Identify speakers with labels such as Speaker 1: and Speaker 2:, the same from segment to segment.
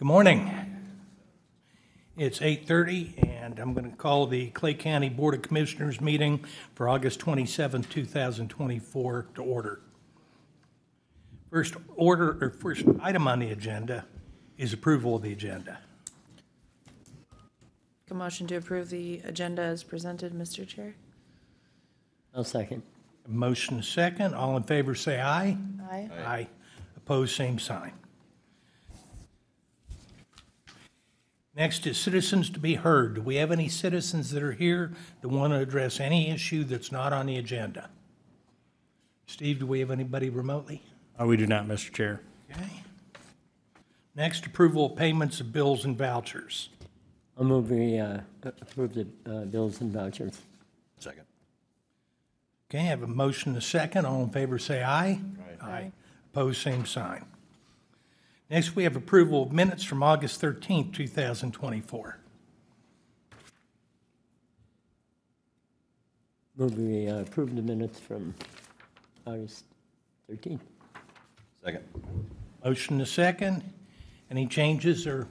Speaker 1: Good morning. It's 8:30, and I'm going to call the Clay County Board of Commissioners meeting for August 27, 2024 to order. First order, or first item on the agenda is approval of the agenda.
Speaker 2: A motion to approve the agenda as presented, Mr. Chair?
Speaker 3: I'll second.
Speaker 1: Motion second, all in favor say aye.
Speaker 2: Aye.
Speaker 1: Aye. Opposed, same sign. Next is citizens to be heard. Do we have any citizens that are here that want to address any issue that's not on the agenda? Steve, do we have anybody remotely?
Speaker 4: Uh, We do not, Mr. Chair.
Speaker 1: Okay. Next, approval of payments of bills and vouchers.
Speaker 3: I'll move we uh, approve the uh, bills and vouchers.
Speaker 4: Second.
Speaker 1: Okay, I have a motion and a second. All in favor, say aye.
Speaker 2: Aye.
Speaker 1: Opposed, same sign. Next, we have approval of minutes from August 13th, 2024.
Speaker 3: Move we uh, approve the minutes from August 13th.
Speaker 4: Second.
Speaker 1: Motion to second. Any changes or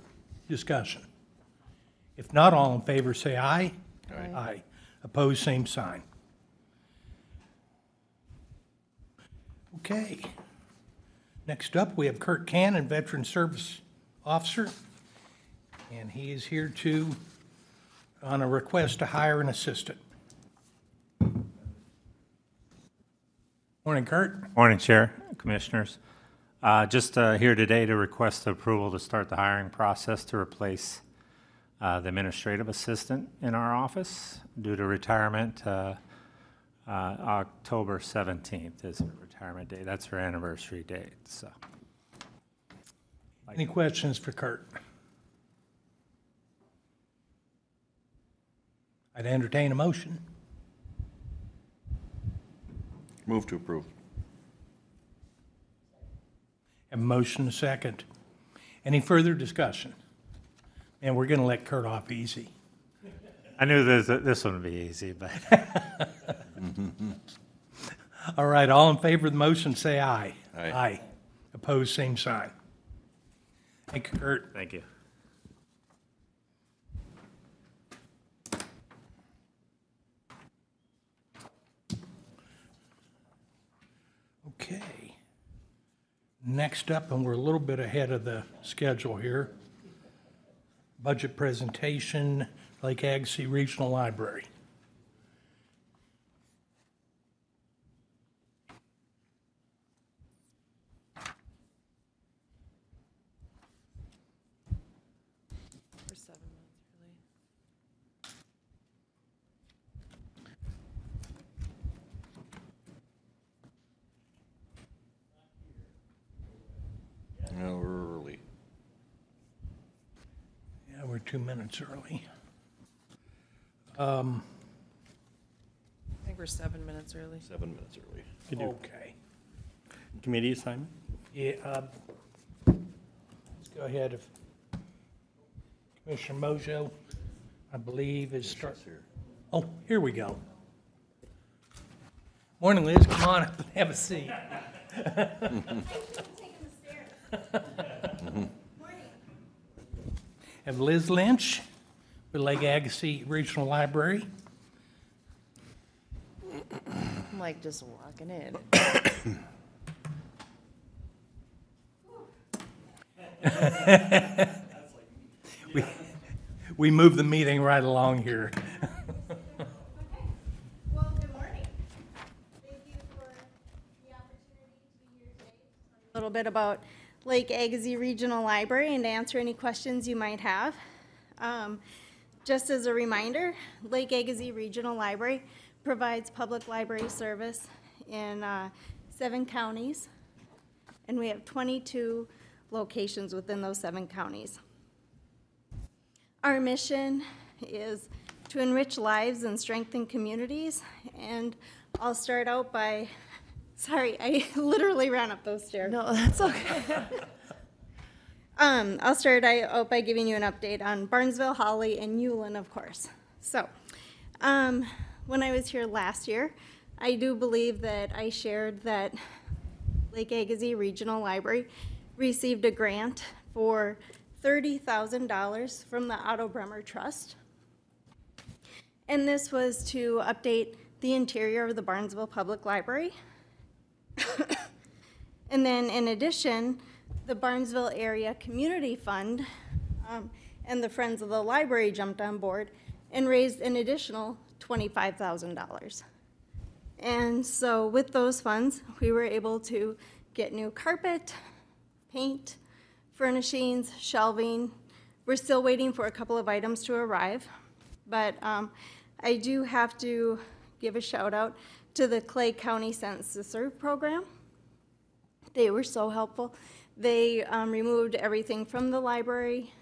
Speaker 1: discussion? If not, all in favor say aye.
Speaker 2: Aye.
Speaker 1: Aye. Opposed, same sign. Okay. Next up, we have Kurt Cannon, Veteran Service Officer, and he is here to, on a request to hire an assistant. Morning, Kurt.
Speaker 5: Morning, Chair, Commissioners. Uh, Just uh, here today to request approval to start the hiring process to replace uh, the administrative assistant in our office due to retirement. uh, uh, October 17th is her retirement date. That's her anniversary date, so.
Speaker 1: Any questions for Kurt? I'd entertain a motion.
Speaker 4: Move to approve.
Speaker 1: A motion a second. Any further discussion? And we're going to let Kurt off easy.
Speaker 5: I knew this this one would be easy, but
Speaker 1: All right, all in favor of the motion, say aye.
Speaker 4: Aye.
Speaker 1: Aye. Opposed, same sign. Thank you, Kurt.
Speaker 5: thank you.
Speaker 1: Okay. Next up, and we're a little bit ahead of the schedule here. Budget presentation, Lake Agassiz Regional Library.
Speaker 2: For seven minutes, really.
Speaker 4: No, we're early.
Speaker 1: Yeah, we're two minutes early.
Speaker 2: I think we're seven minutes early.
Speaker 4: Seven minutes early. Could do
Speaker 1: Okay.
Speaker 4: committee assignment?
Speaker 1: Yeah, um, let's go ahead. If Commissioner Mongeau, I believe, is start. Oh, here we go. Morning, Liz. Come on up and have a seat. Have Liz Lynch with Lake Agassiz Regional Library.
Speaker 2: I'm like just walking in.
Speaker 1: We, we move the meeting right along here.
Speaker 6: Well, good morning. Thank you for the opportunity to be here today. to tell you A little bit about Lake Agassiz Regional Library and answer any questions you might have. Um, Just as a reminder, Lake Agassiz Regional Library provides public library service in uh, seven counties, and we have 22 locations within those seven counties. Our mission is to enrich lives and strengthen communities. And I'll start out by, sorry, I literally ran up those stairs.
Speaker 2: No, that's okay.
Speaker 6: Um, I'll start I- out by giving you an update on Barnesville, Hawley, and Ulen, of course. So, um, when I was here last year, I do believe that I shared that Lake Agassiz Regional Library received a grant for $30,000 from the Otto Bremer Trust. And this was to update the interior of the Barnesville Public Library. And then in addition, the Barnesville Area Community Fund um, and the Friends of the Library jumped on board and raised an additional $25,000. And so with those funds, we were able to get new carpet, paint, furnishings, shelving. We're still waiting for a couple of items to arrive, but um, I do have to give a shout out to the Clay County Census Serve program. They were so helpful. They um, removed everything from the library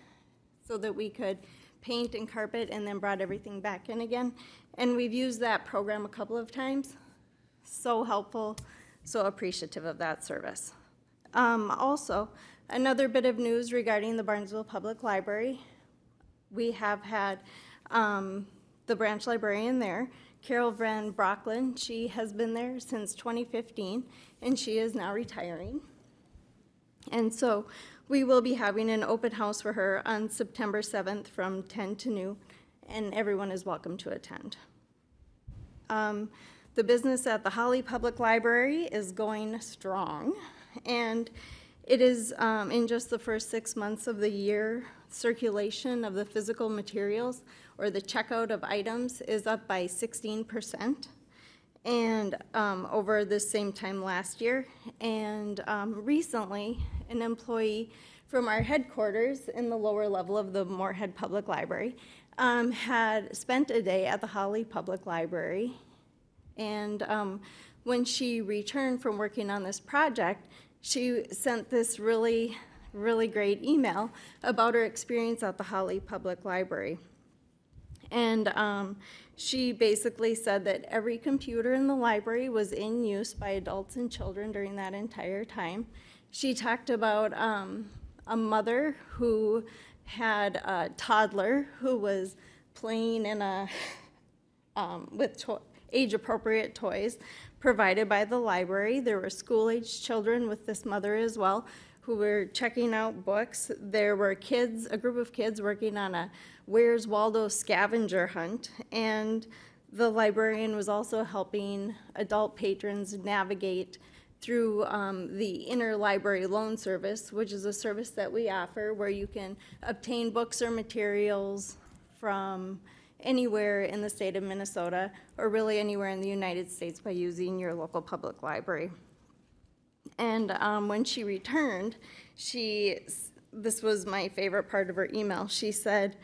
Speaker 6: so that we could paint and carpet and then brought everything back in again. And we've used that program a couple of times. So helpful, so appreciative of that service. Um, Also, another bit of news regarding the Barnesville Public Library. We have had um, the branch librarian there, Carol Van Brocklin. She has been there since 2015, and she is now retiring. And so we will be having an open house for her on September 7th from 10 to noon, and everyone is welcome to attend. Um, The business at the Hawley Public Library is going strong, and it is, um, in just the first six months of the year, circulation of the physical materials or the checkout of items is up by 16% and um, over the same time last year. And um, recently, an employee from our headquarters in the lower level of the Moorhead Public Library um, had spent a day at the Hawley Public Library. And um, when she returned from working on this project, she sent this really, really great email about her experience at the Hawley Public Library. And um, she basically said that every computer in the library was in use by adults and children during that entire time. She talked about um, a mother who had a toddler who was playing in a um, with to- age-appropriate toys provided by the library. There were school-aged children with this mother as well who were checking out books. There were kids, a group of kids working on a Where's Waldo scavenger hunt, and the librarian was also helping adult patrons navigate through um, the interlibrary loan service, which is a service that we offer where you can obtain books or materials from anywhere in the state of Minnesota, or really anywhere in the United States by using your local public library. And um, when she returned, she, this was my favorite part of her email. She said,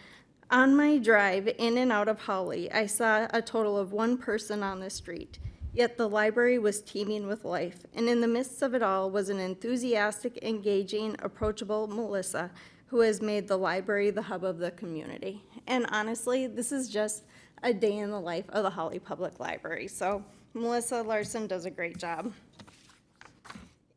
Speaker 6: On my drive in and out of Hawley, I saw a total of one person on the street. Yet the library was teeming with life, and in the midst of it all was an enthusiastic, engaging, approachable Melissa who has made the library the hub of the community. And honestly, this is just a day in the life of the Hawley Public Library. So Melissa Larson does a great job.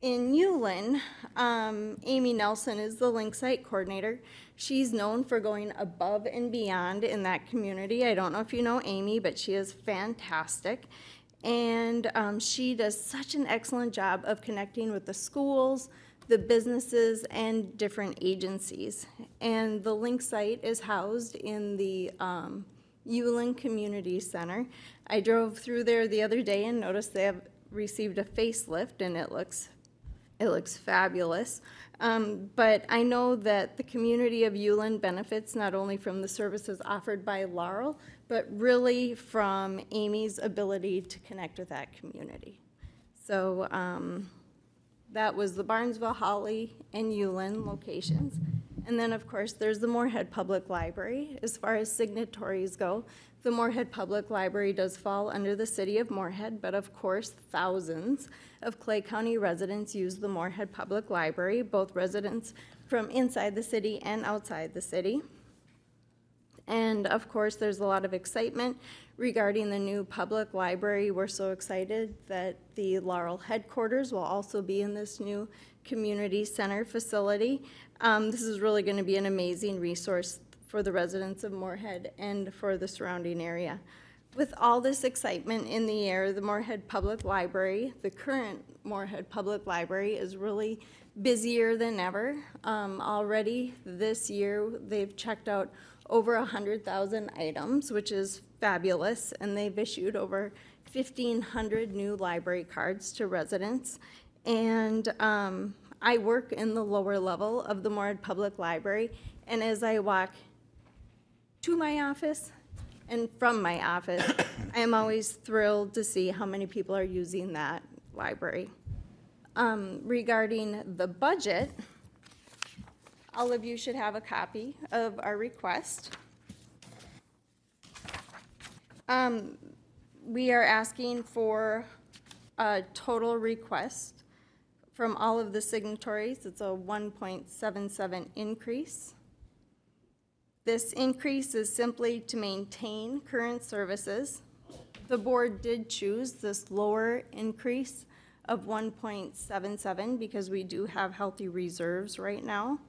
Speaker 6: In Ulen, um, Amy Nelson is the link site coordinator. She's known for going above and beyond in that community. I don't know if you know Amy, but she is fantastic. And um, she does such an excellent job of connecting with the schools, the businesses, and different agencies. And the link site is housed in the um, Ulen Community Center. I drove through there the other day and noticed they have received a facelift, and it looks it looks fabulous. Um, but I know that the community of Ulen benefits not only from the services offered by LARL, but really from Amy's ability to connect with that community. So um, that was the Barnesville, Hawley, and Ulen locations. And then, of course, there's the Moorhead Public Library. As far as signatories go, the Moorhead Public Library does fall under the city of Moorhead, but of course, thousands of Clay County residents use the Moorhead Public Library, both residents from inside the city and outside the city. And of course, there's a lot of excitement regarding the new public library. We're so excited that the LARL headquarters will also be in this new community center facility. Um, this is really going to be an amazing resource for the residents of Moorhead and for the surrounding area. With all this excitement in the air, the Moorhead Public Library, the current Moorhead Public Library, is really busier than ever. Um, already this year, they've checked out over a hundred thousand items, which is fabulous, and they've issued over fifteen hundred new library cards to residents. And, um, I work in the lower level of the Moorhead Public Library, and as I walk to my office and from my office, I am always thrilled to see how many people are using that library. Um, regarding the budget, all of you should have a copy of our request. Um, we are asking for a total request from all of the signatories. It's a one point seven seven increase. This increase is simply to maintain current services. The board did choose this lower increase of one point seven seven because we do have healthy reserves right now.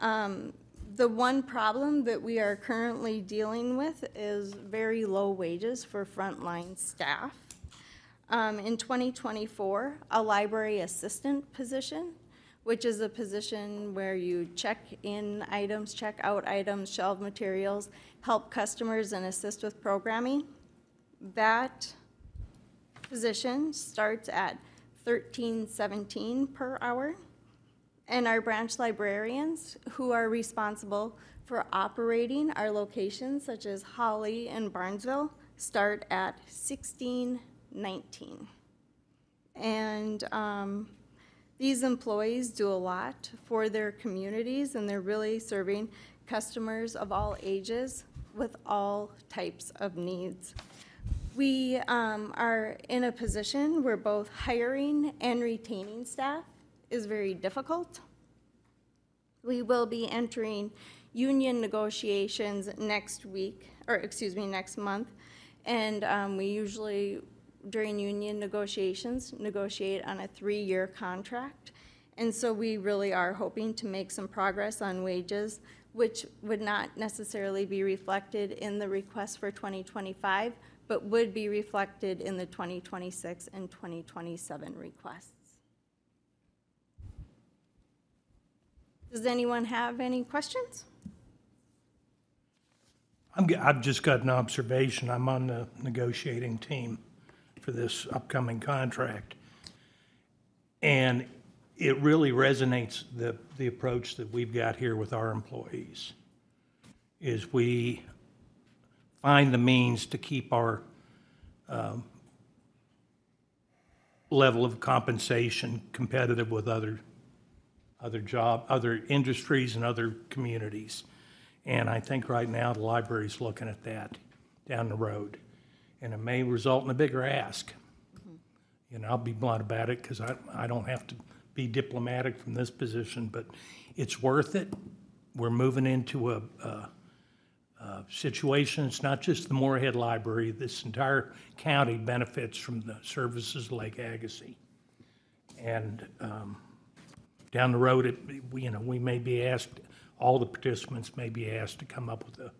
Speaker 6: Um, The one problem that we are currently dealing with is very low wages for frontline staff. Um, In 2024, a library assistant position, which is a position where you check in items, check out items, shelve materials, help customers, and assist with programming. That position starts at thirteen seventeen per hour. And our branch librarians, who are responsible for operating our locations such as Hawley and Barnesville, start at sixteen nineteen. And um, these employees do a lot for their communities, and they're really serving customers of all ages with all types of needs. We um, are in a position where both hiring and retaining staff is very difficult. We will be entering union negotiations next week, or excuse me, next month. And um, we usually, during union negotiations, negotiate on a three-year contract. And so we really are hoping to make some progress on wages, which would not necessarily be reflected in the request for 2025, but would be reflected in the 2026 and 2027 requests. Does anyone have any questions?
Speaker 1: I'm, g- I've just got an observation. I'm on the negotiating team for this upcoming contract. And it really resonates, the, the approach that we've got here with our employees, is we find the means to keep our um, level of compensation competitive with other, other job, other industries and other communities. And I think right now the library's looking at that down the road. And it may result in a bigger ask. And I'll be blunt about it because I, I don't have to be diplomatic from this position, but it's worth it. We're moving into a, a, a situation, it's not just the Moorhead Library, this entire county benefits from the services Lake Agassiz. And, um, down the road, it, we, you know, we may be asked, all the participants may be asked to come up with a,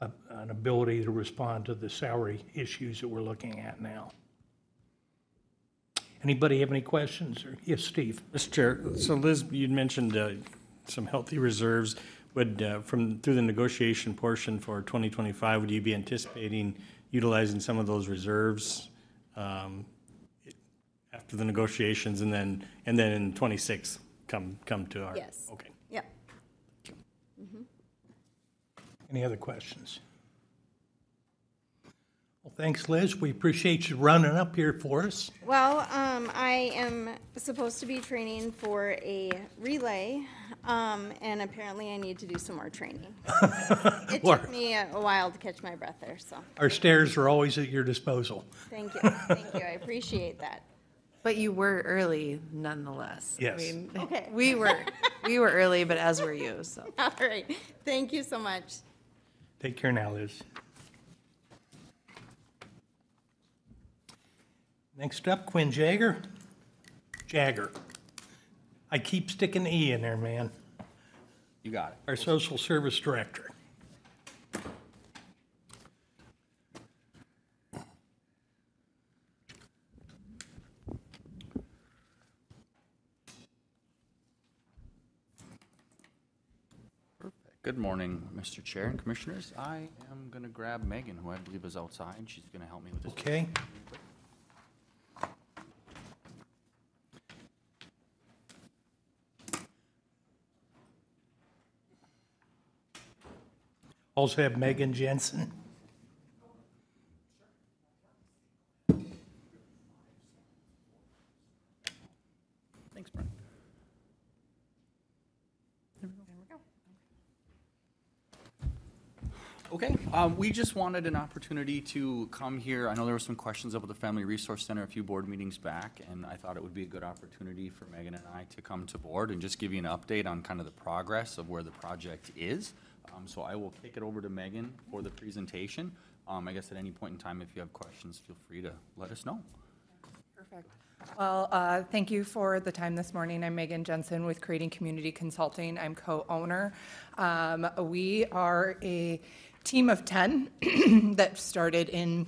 Speaker 1: a, an ability to respond to the salary issues that we're looking at now. Anybody have any questions? Or, yes, Steve?
Speaker 4: Mr. Chair, so Liz, you'd mentioned uh, some healthy reserves. Would, uh, from, through the negotiation portion for 2025, would you be anticipating utilizing some of those reserves um, after the negotiations and then, and then in 26 come, come to our?
Speaker 6: Yes.
Speaker 4: Okay.
Speaker 6: Yep.
Speaker 1: Any other questions? Well, thanks, Liz. We appreciate you running up here for us.
Speaker 6: Well, um, I am supposed to be training for a relay, um, and apparently I need to do some more training. It
Speaker 1: Or-
Speaker 6: took me a a while to catch my breath there, so,
Speaker 1: Our stairs are always at your disposal.
Speaker 6: thank you, thank you, I appreciate that.
Speaker 2: But you were early nonetheless. I
Speaker 1: Yes.
Speaker 2: mean,
Speaker 6: Okay.
Speaker 2: We were, we were early, but as were you, so.
Speaker 6: All right, thank you so much.
Speaker 1: Take care now, Liz. Next up, Quinn Jagger. Jagger. I keep sticking the E in there, man.
Speaker 4: You got it.
Speaker 1: Our Social Service Director.
Speaker 7: Good morning, Mr. Chair and Commissioners. I am going to grab Megan, who I believe is outside. She's going to help me with this.
Speaker 1: Okay? Also have Megan Jensen.
Speaker 7: Thanks, Brent. Okay, um, we just wanted an opportunity to come here. I know there were some questions about the Family Resource Center a few board meetings back, and I thought it would be a good opportunity for Megan and I to come to board and just give you an update on kind of the progress of where the project is. Um, so I will kick it over to Megan for the presentation. Um, I guess at any point in time, if you have questions, feel free to let us know.
Speaker 8: Perfect. Well, uh, thank you for the time this morning. I'm Megan Jensen with Creating Community Consulting. I'm co-owner. Um, We are a team of 10 that started in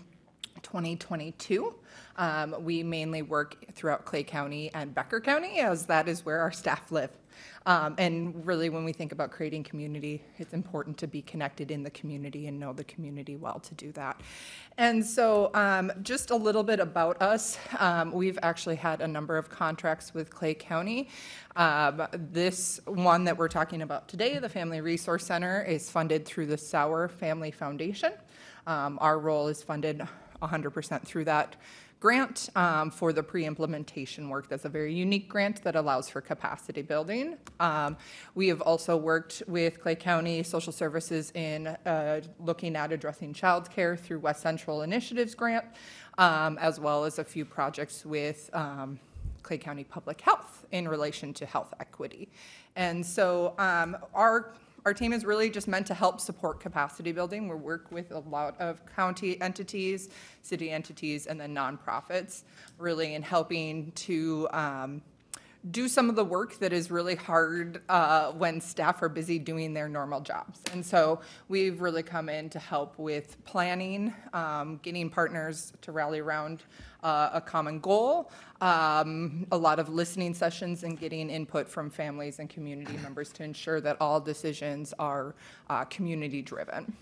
Speaker 8: 2022. Um, We mainly work throughout Clay County and Becker County, as that is where our staff live. Um, And really, when we think about creating community, it's important to be connected in the community and know the community well to do that. And so, um, just a little bit about us. Um, We've actually had a number of contracts with Clay County. Um, This one that we're talking about today, the Family Resource Center, is funded through the Sauer Family Foundation. Um, Our role is funded 100% through that grant um, for the pre-implementation work. That's a very unique grant that allows for capacity building. Um, We have also worked with Clay County Social Services in uh, looking at addressing childcare through West Central Initiatives Grant, um, as well as a few projects with um, Clay County Public Health in relation to health equity. And so um, our our team is really just meant to help support capacity building. We work with a lot of county entities, city entities, and then nonprofits, really in helping to um, do some of the work that is really hard uh, when staff are busy doing their normal jobs. And so we've really come in to help with planning, um, getting partners to rally around uh, a common goal, um, a lot of listening sessions, and getting input from families and community members to ensure that all decisions are uh, community-driven.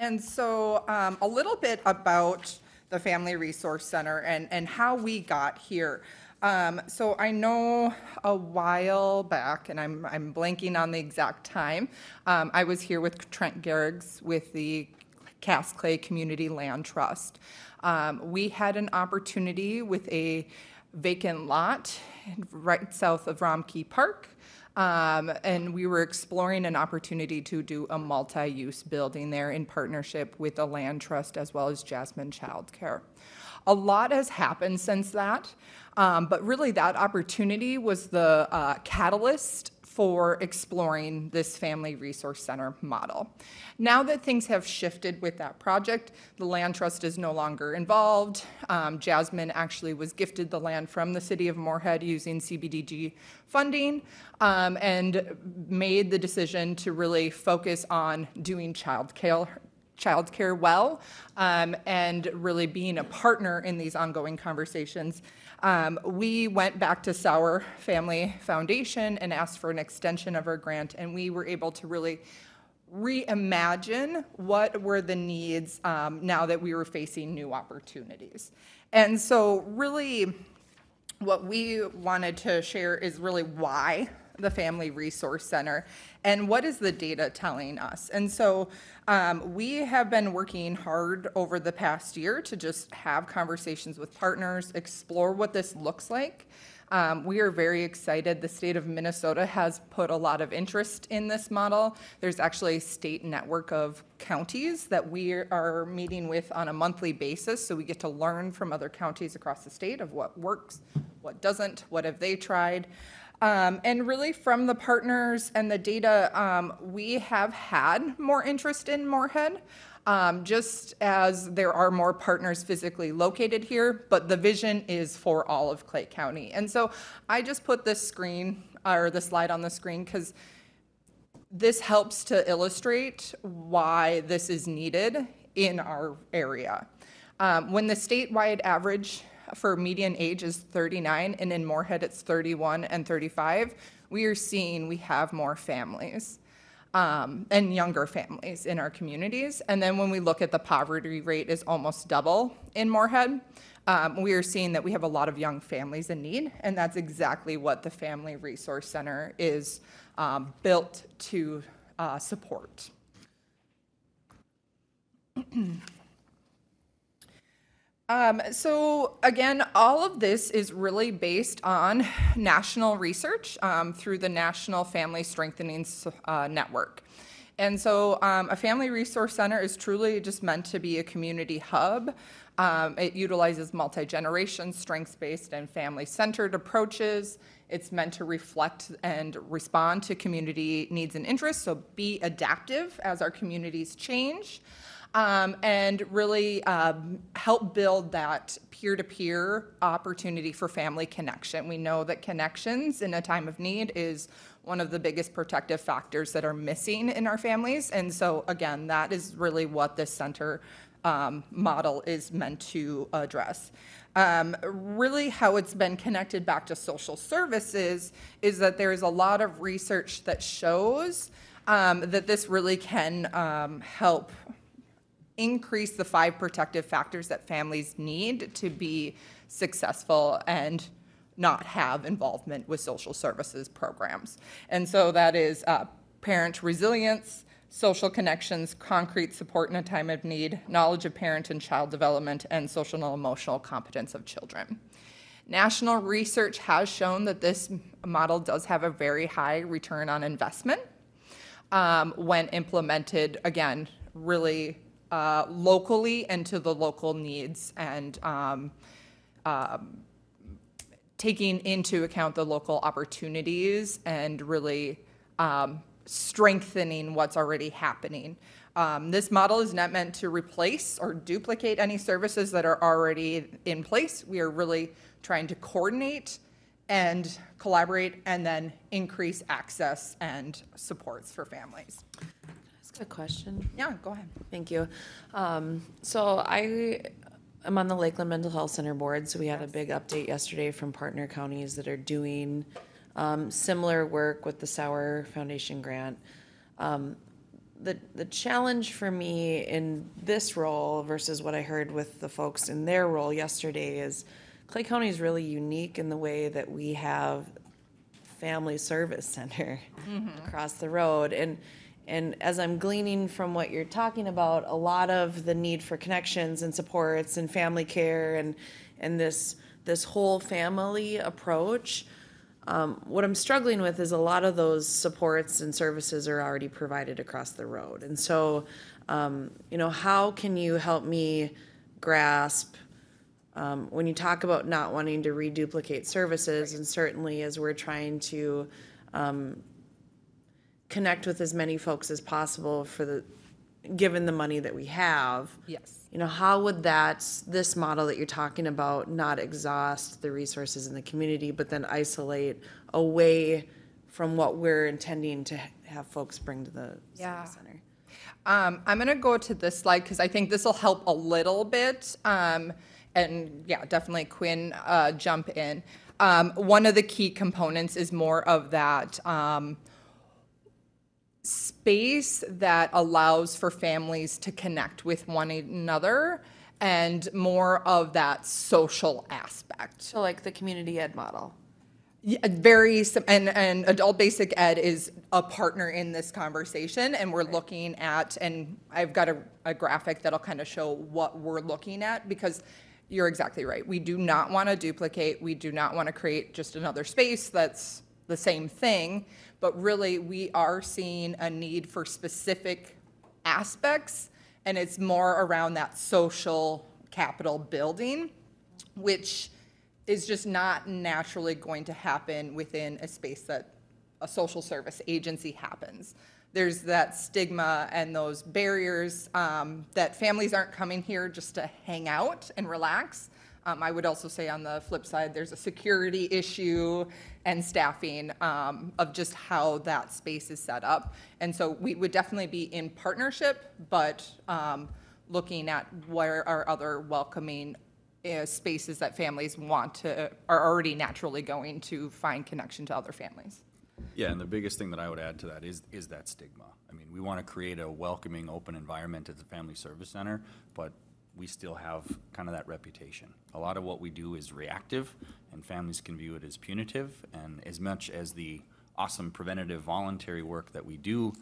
Speaker 8: And so, um, a little bit about the Family Resource Center and, and how we got here. Um, so I know a while back, and I'm, I'm blanking on the exact time, um, I was here with Trent Garrig's with the Cass Clay Community Land Trust. Um, we had an opportunity with a vacant lot right south of Romkey Park. Um, and we were exploring an opportunity to do a multi-use building there in partnership with the Land Trust as well as Jasmine Childcare. A lot has happened since that, um, but really that opportunity was the uh, catalyst for exploring this Family Resource Center model. Now that things have shifted with that project, the Land Trust is no longer involved. Um, Jasmine actually was gifted the land from the city of Moorhead using CBDG funding um, and made the decision to really focus on doing child childcare childcare well um, and really being a partner in these ongoing conversations. Um, we went back to Sauer Family Foundation and asked for an extension of our grant, and we were able to really reimagine what were the needs um, now that we were facing new opportunities. And so, really, what we wanted to share is really why the Family Resource Center and what is the data telling us. And so um, we have been working hard over the past year to just have conversations with partners, explore what this looks like. Um, we are very excited. The state of Minnesota has put a lot of interest in this model. There's actually a state network of counties that we are meeting with on a monthly basis, so we get to learn from other counties across the state of what works, what doesn't, what have they tried. Um, and really, from the partners and the data, um, we have had more interest in Moorhead, um, just as there are more partners physically located here, but the vision is for all of Clay County. And so I just put this screen, or the slide on the screen, because this helps to illustrate why this is needed in our area. Um, when the statewide average for median age is 39, and in Moorhead, it's 31 and 35. We are seeing we have more families um, and younger families in our communities. And then when we look at the poverty rate is almost double in Moorhead, um, we are seeing that we have a lot of young families in need, and that's exactly what the Family Resource Center is um, built to uh, support. Um, so again, all of this is really based on national research um, through the National Family Strengthening uh, Network. And so um, a family resource center is truly just meant to be a community hub. Um, it utilizes multi-generation, strengths-based, and family-centered approaches. It's meant to reflect and respond to community needs and interests, so be adaptive as our communities change um, and really um, help build that peer-to-peer opportunity for family connection. We know that connections in a time of need is one of the biggest protective factors that are missing in our families. And so again, that is really what this center um, model is meant to address. Um, really how it's been connected back to social services is that there is a lot of research that shows um, that this really can um, help increase the five protective factors that families need to be successful and not have involvement with social services programs. And so that is uh, parent resilience, social connections, concrete support in a time of need, knowledge of parent and child development, and social and emotional competence of children. National research has shown that this model does have a very high return on investment um, when implemented, again, really uh, locally and to the local needs and um, um, taking into account the local opportunities and really um, strengthening what's already happening. Um, this model is not meant to replace or duplicate any services that are already in place. We are really trying to coordinate and collaborate and then increase access and supports for families.
Speaker 2: Ask a question.
Speaker 8: Yeah, go ahead.
Speaker 2: Thank you. Um, so I am on the Lakeland Mental Health Center board, so we had a big update yesterday from partner counties that are doing um, similar work with the Sauer Foundation grant. Um, the, the challenge for me in this role versus what I heard with the folks in their role yesterday is Clay County is really unique in the way that we have family service center across the road. And, and as I'm gleaning from what you're talking about, a lot of the need for connections and supports and family care and, and this, this whole family approach, um, what I'm struggling with is a lot of those supports and services are already provided across the road. And so, um, you know, how can you help me grasp um, when you talk about not wanting to reduplicate services, and certainly as we're trying to um, connect with as many folks as possible for the, given the money that we have,
Speaker 8: Yes.
Speaker 2: you know, how would that, this model that you're talking about, not exhaust the resources in the community, but then isolate away from what we're intending to have folks bring to the
Speaker 8: Yeah.
Speaker 2: center?
Speaker 8: Um, I'm gonna go to this slide because I think this will help a little bit. Um, and yeah, definitely Quinn, uh, jump in. Um, one of the key components is more of that, um, space that allows for families to connect with one another and more of that social aspect.
Speaker 2: So like the community ed model.
Speaker 8: Yeah, very, and, and adult basic ed is a partner in this conversation, and we're looking at, and I've got a, a graphic that'll kind of show what we're looking at, because you're exactly right. We do not want to duplicate, we do not want to create just another space that's the same thing, but really, we are seeing a need for specific aspects, and it's more around that social capital building, which is just not naturally going to happen within a space that a social service agency happens. There's that stigma and those barriers um, that families aren't coming here just to hang out and relax. Um, I would also say on the flip side, there's a security issue and staffing um, of just how that space is set up. And so we would definitely be in partnership, but um, looking at where are other welcoming uh, spaces that families want to, are already naturally going to find connection to other families.
Speaker 7: Yeah, and the biggest thing that I would add to that is, is that stigma. I mean, we want to create a welcoming, open environment at the Family Service Center, but we still have kind of that reputation. A lot of what we do is reactive, and families can view it as punitive, and as much as the awesome preventative voluntary work that we do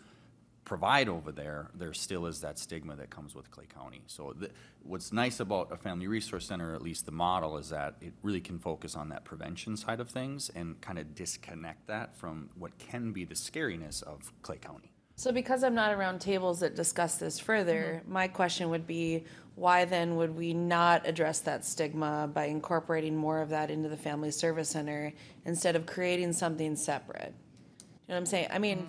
Speaker 7: provide over there, there still is that stigma that comes with Clay County. So the, what's nice about a family resource center, at least the model, is that it really can focus on that prevention side of things and kind of disconnect that from what can be the scariness of Clay County.
Speaker 2: So because I'm not around tables that discuss this further, mm-hmm. my question would be, why then would we not address that stigma by incorporating more of that into the Family Service Center instead of creating something separate? You know what I'm saying? I mean, mm.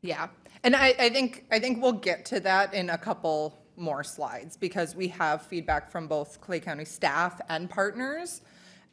Speaker 8: Yeah, and I, I think, I think we'll get to that in a couple more slides, because we have feedback from both Clay County staff and partners,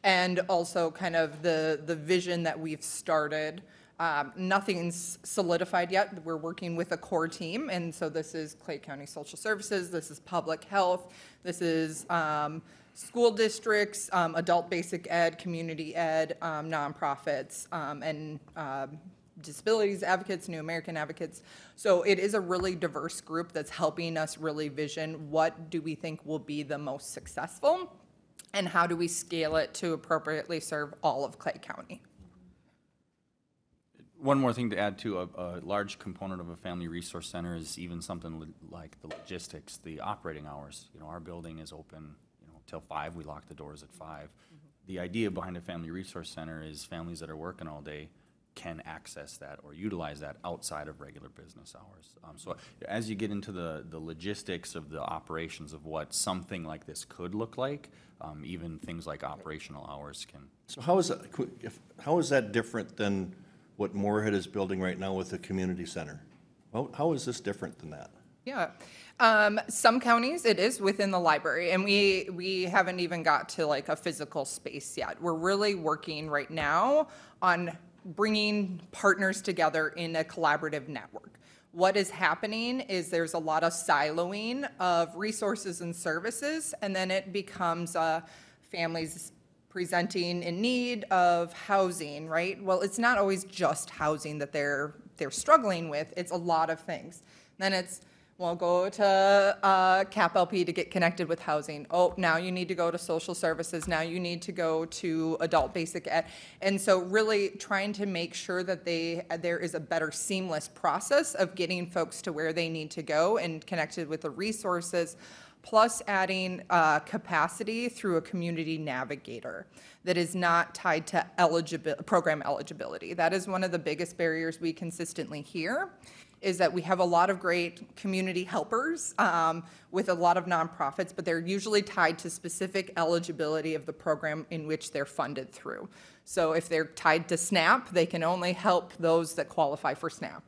Speaker 8: and also kind of the, the vision that we've started. Um, nothing's solidified yet, we're working with a core team, and so this is Clay County Social Services, this is Public Health, this is, um, school districts, um, adult basic ed, community ed, um, nonprofits, um, and, um, disabilities advocates, New American advocates. So it is a really diverse group that's helping us really vision what do we think will be the most successful and how do we scale it to appropriately serve all of Clay County.
Speaker 7: One more thing to add to, a, a large component of a family resource center is even something li- like the logistics, the operating hours. You know, our building is open, you know, till five, we lock the doors at five. The idea behind a family resource center is families that are working all day can access that or utilize that outside of regular business hours. Um, so as you get into the, the logistics of the operations of what something like this could look like, um, even things like operational hours can,
Speaker 9: So how is that, if- how is that different than what Moorhead is building right now with the community center? How, how is this different than that?
Speaker 8: Yeah. Um, some counties, it is within the library, and we, we haven't even got to like a physical space yet. We're really working right now on bringing partners together in a collaborative network. What is happening is there's a lot of siloing of resources and services, and then it becomes uh, families presenting in need of housing, right? Well, it's not always just housing that they're they're struggling with. It's a lot of things. Then it's well, go to uh, CAP LP to get connected with housing. Oh, now you need to go to social services. Now you need to go to adult basic ed. And so, really trying to make sure that they there is a better seamless process of getting folks to where they need to go and connected with the resources plus adding uh, capacity through a community navigator that is not tied to eligibility, program eligibility. That is one of the biggest barriers we consistently hear, is that we have a lot of great community helpers um, with a lot of nonprofits, but they're usually tied to specific eligibility of the program in which they're funded through. So if they're tied to SNAP, they can only help those that qualify for SNAP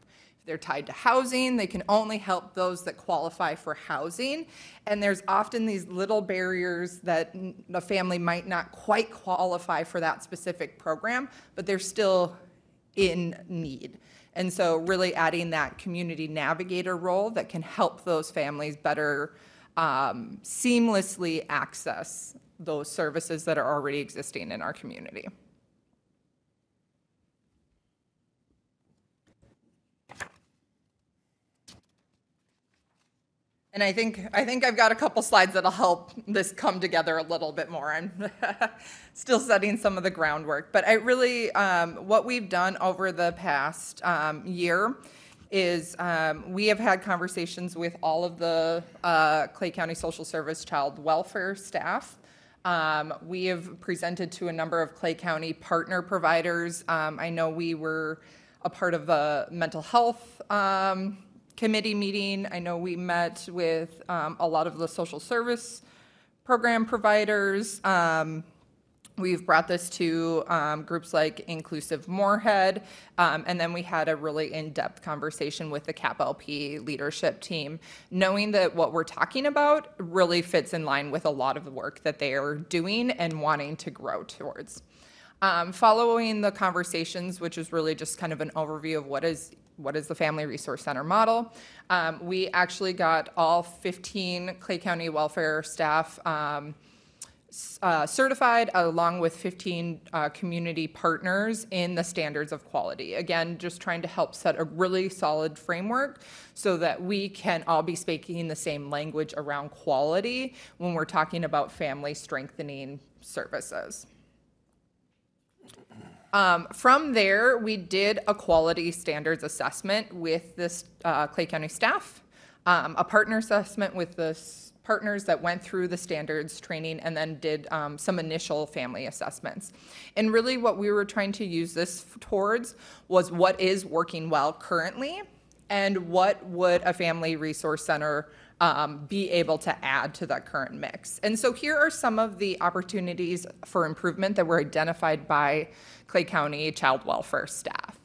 Speaker 8: they're tied to housing, they can only help those that qualify for housing. And there's often these little barriers that a family might not quite qualify for that specific program, but they're still in need. And so really adding that community navigator role that can help those families better um, seamlessly access those services that are already existing in our community. And I think, I think I've got a couple slides that'll help this come together a little bit more. I'm still setting some of the groundwork. But I really, um, what we've done over the past um, year is um, we have had conversations with all of the uh, Clay County Social Service Child Welfare staff. Um, we have presented to a number of Clay County partner providers. Um, I know we were a part of a mental health um, committee meeting. I know we met with um, a lot of the social service program providers. Um, We've brought this to um, groups like Inclusive Moorhead, um, and then we had a really in-depth conversation with the CAPLP leadership team, knowing that what we're talking about really fits in line with a lot of the work that they are doing and wanting to grow towards. Um, following the conversations, which is really just kind of an overview of what is what is the Family Resource Center model. Um, we actually got all 15 Clay County welfare staff um, uh, certified along with 15 uh, community partners in the standards of quality. Again, just trying to help set a really solid framework so that we can all be speaking the same language around quality when we're talking about family strengthening services. Um, from there, we did a quality standards assessment with this uh, Clay County staff, um, a partner assessment with the partners that went through the standards training, and then did um, some initial family assessments. And really, what we were trying to use this towards was what is working well currently, and what would a family resource center um, be able to add to that current mix. And so here are some of the opportunities for improvement that were identified by Clay County Child Welfare staff.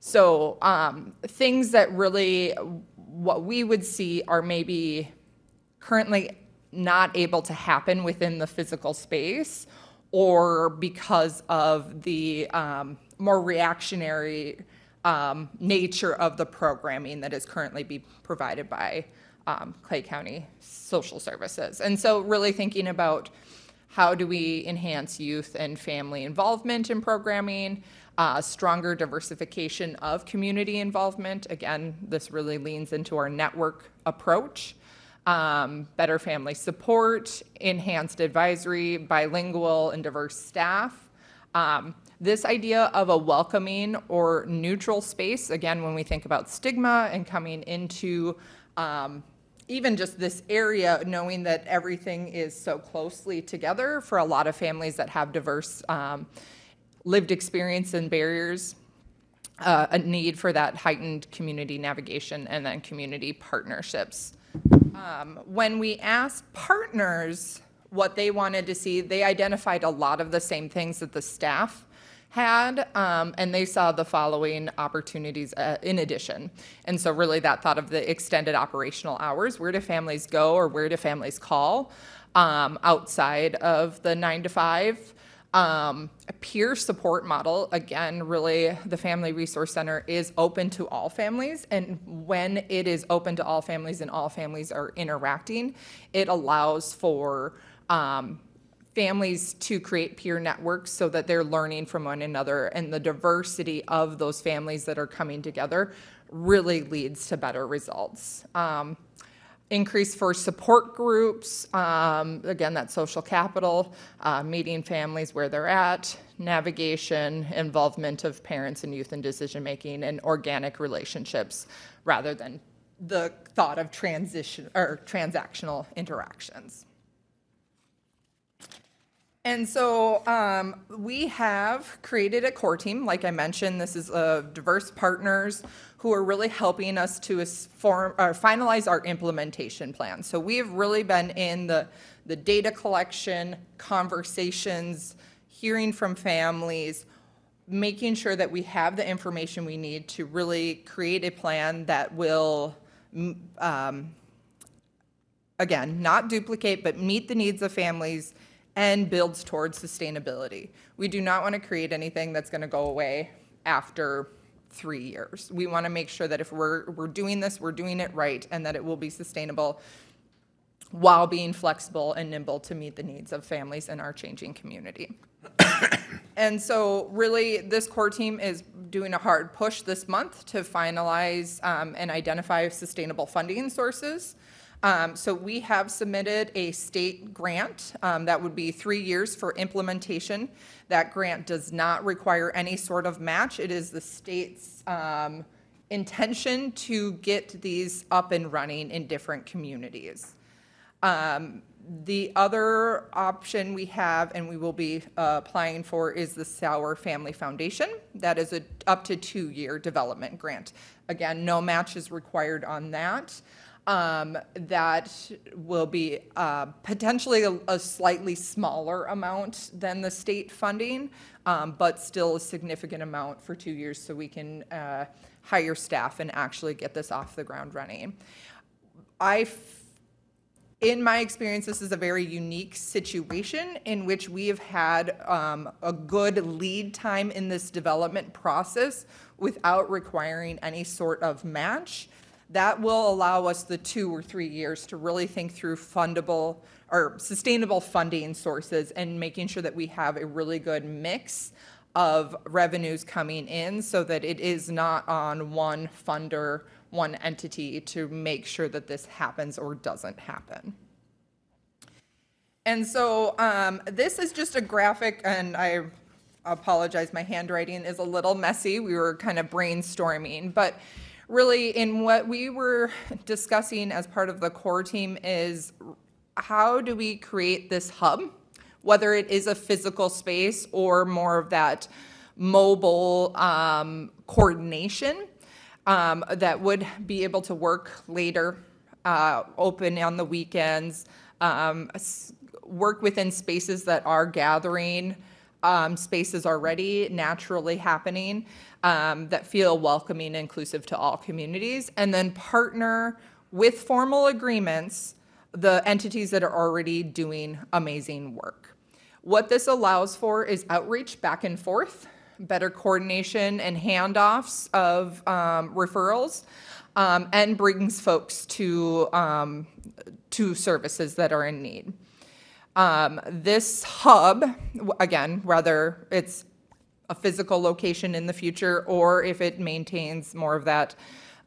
Speaker 8: So um, things that really, what we would see are maybe currently not able to happen within the physical space or because of the um, more reactionary um, nature of the programming that is currently being provided by um, Clay County Social Services. And so really thinking about how do we enhance youth and family involvement in programming, uh, stronger diversification of community involvement. Again, this really leans into our network approach. Um, better family support, enhanced advisory, bilingual and diverse staff. Um, this idea of a welcoming or neutral space, again, when we think about stigma and coming into um, even just this area, knowing that everything is so closely together for a lot of families that have diverse um, lived experience and barriers, uh, a need for that heightened community navigation and then community partnerships. Um, when we asked partners what they wanted to see, they identified a lot of the same things that the staff had, um, and they saw the following opportunities uh, in addition. And so, really, that thought of the extended operational hours where do families go or where do families call um, outside of the nine to five? Um, a peer support model, again, really, the Family Resource Center is open to all families. And when it is open to all families and all families are interacting, it allows for um, families to create peer networks so that they're learning from one another. And the diversity of those families that are coming together really leads to better results. Um, increase for support groups, um, again, that social capital, uh, meeting families where they're at, navigation, involvement of parents and youth in decision making, and organic relationships rather than the thought of transition or transactional interactions. And so um, we have created a core team. Like I mentioned, this is uh, diverse partners who are really helping us to form or finalize our implementation plan. So we have really been in the the data collection, conversations, hearing from families, making sure that we have the information we need to really create a plan that will um, again, not duplicate, but meet the needs of families and builds towards sustainability. We do not want to create anything that's going to go away after three years. We want to make sure that if we're, we're doing this, we're doing it right, and that it will be sustainable while being flexible and nimble to meet the needs of families in our changing community. And so, really, this core team is doing a hard push this month to finalize um, and identify sustainable funding sources. Um, so, we have submitted a state grant um, that would be three years for implementation. That grant does not require any sort of match. It is the state's um, intention to get these up and running in different communities. Um, The other option we have, and we will be uh, applying for, is the Sauer Family Foundation. That is a up to two-year development grant. Again, no match is required on that. Um, That will be uh, potentially a a slightly smaller amount than the state funding, um, but still a significant amount for two years so we can uh, hire staff and actually get this off the ground running. I in my experience, this is a very unique situation in which we have had um, a good lead time in this development process without requiring any sort of match. That will allow us the two or three years to really think through fundable or sustainable funding sources and making sure that we have a really good mix of revenues coming in so that it is not on one funder, one entity to make sure that this happens or doesn't happen. And so um, this is just a graphic, and I apologize, my handwriting is a little messy. We were kind of brainstorming, but really, in what we were discussing as part of the core team is how do we create this hub, whether it is a physical space or more of that mobile um, coordination um, that would be able to work later, uh, open on the weekends, um, work within spaces that are gathering um, spaces already naturally happening um, that feel welcoming and inclusive to all communities, and then partner with formal agreements the entities that are already doing amazing work. What this allows for is outreach back and forth, better coordination and handoffs of um, referrals, um, and brings folks to um, to services that are in need. Um, this hub, again, whether it's a physical location in the future or if it maintains more of that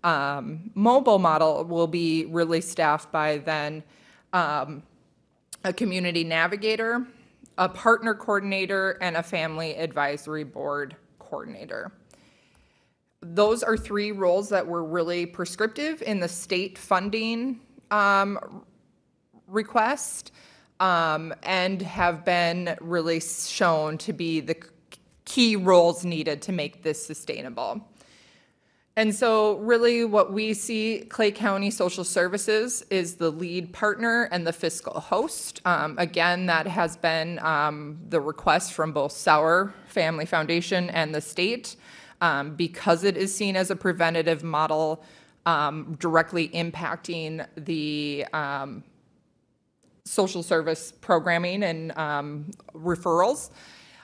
Speaker 8: um, mobile model, will be really staffed by then um, a community navigator, a partner coordinator, and a family advisory board coordinator. Those are three roles that were really prescriptive in the state funding um, request um, and have been really shown to be the key roles needed to make this sustainable. And so really what we see Clay County Social Services is the lead partner and the fiscal host. Um, again, that has been um, the request from both Sauer Family Foundation and the state um, because it is seen as a preventative model um, directly impacting the um, social service programming and um, referrals.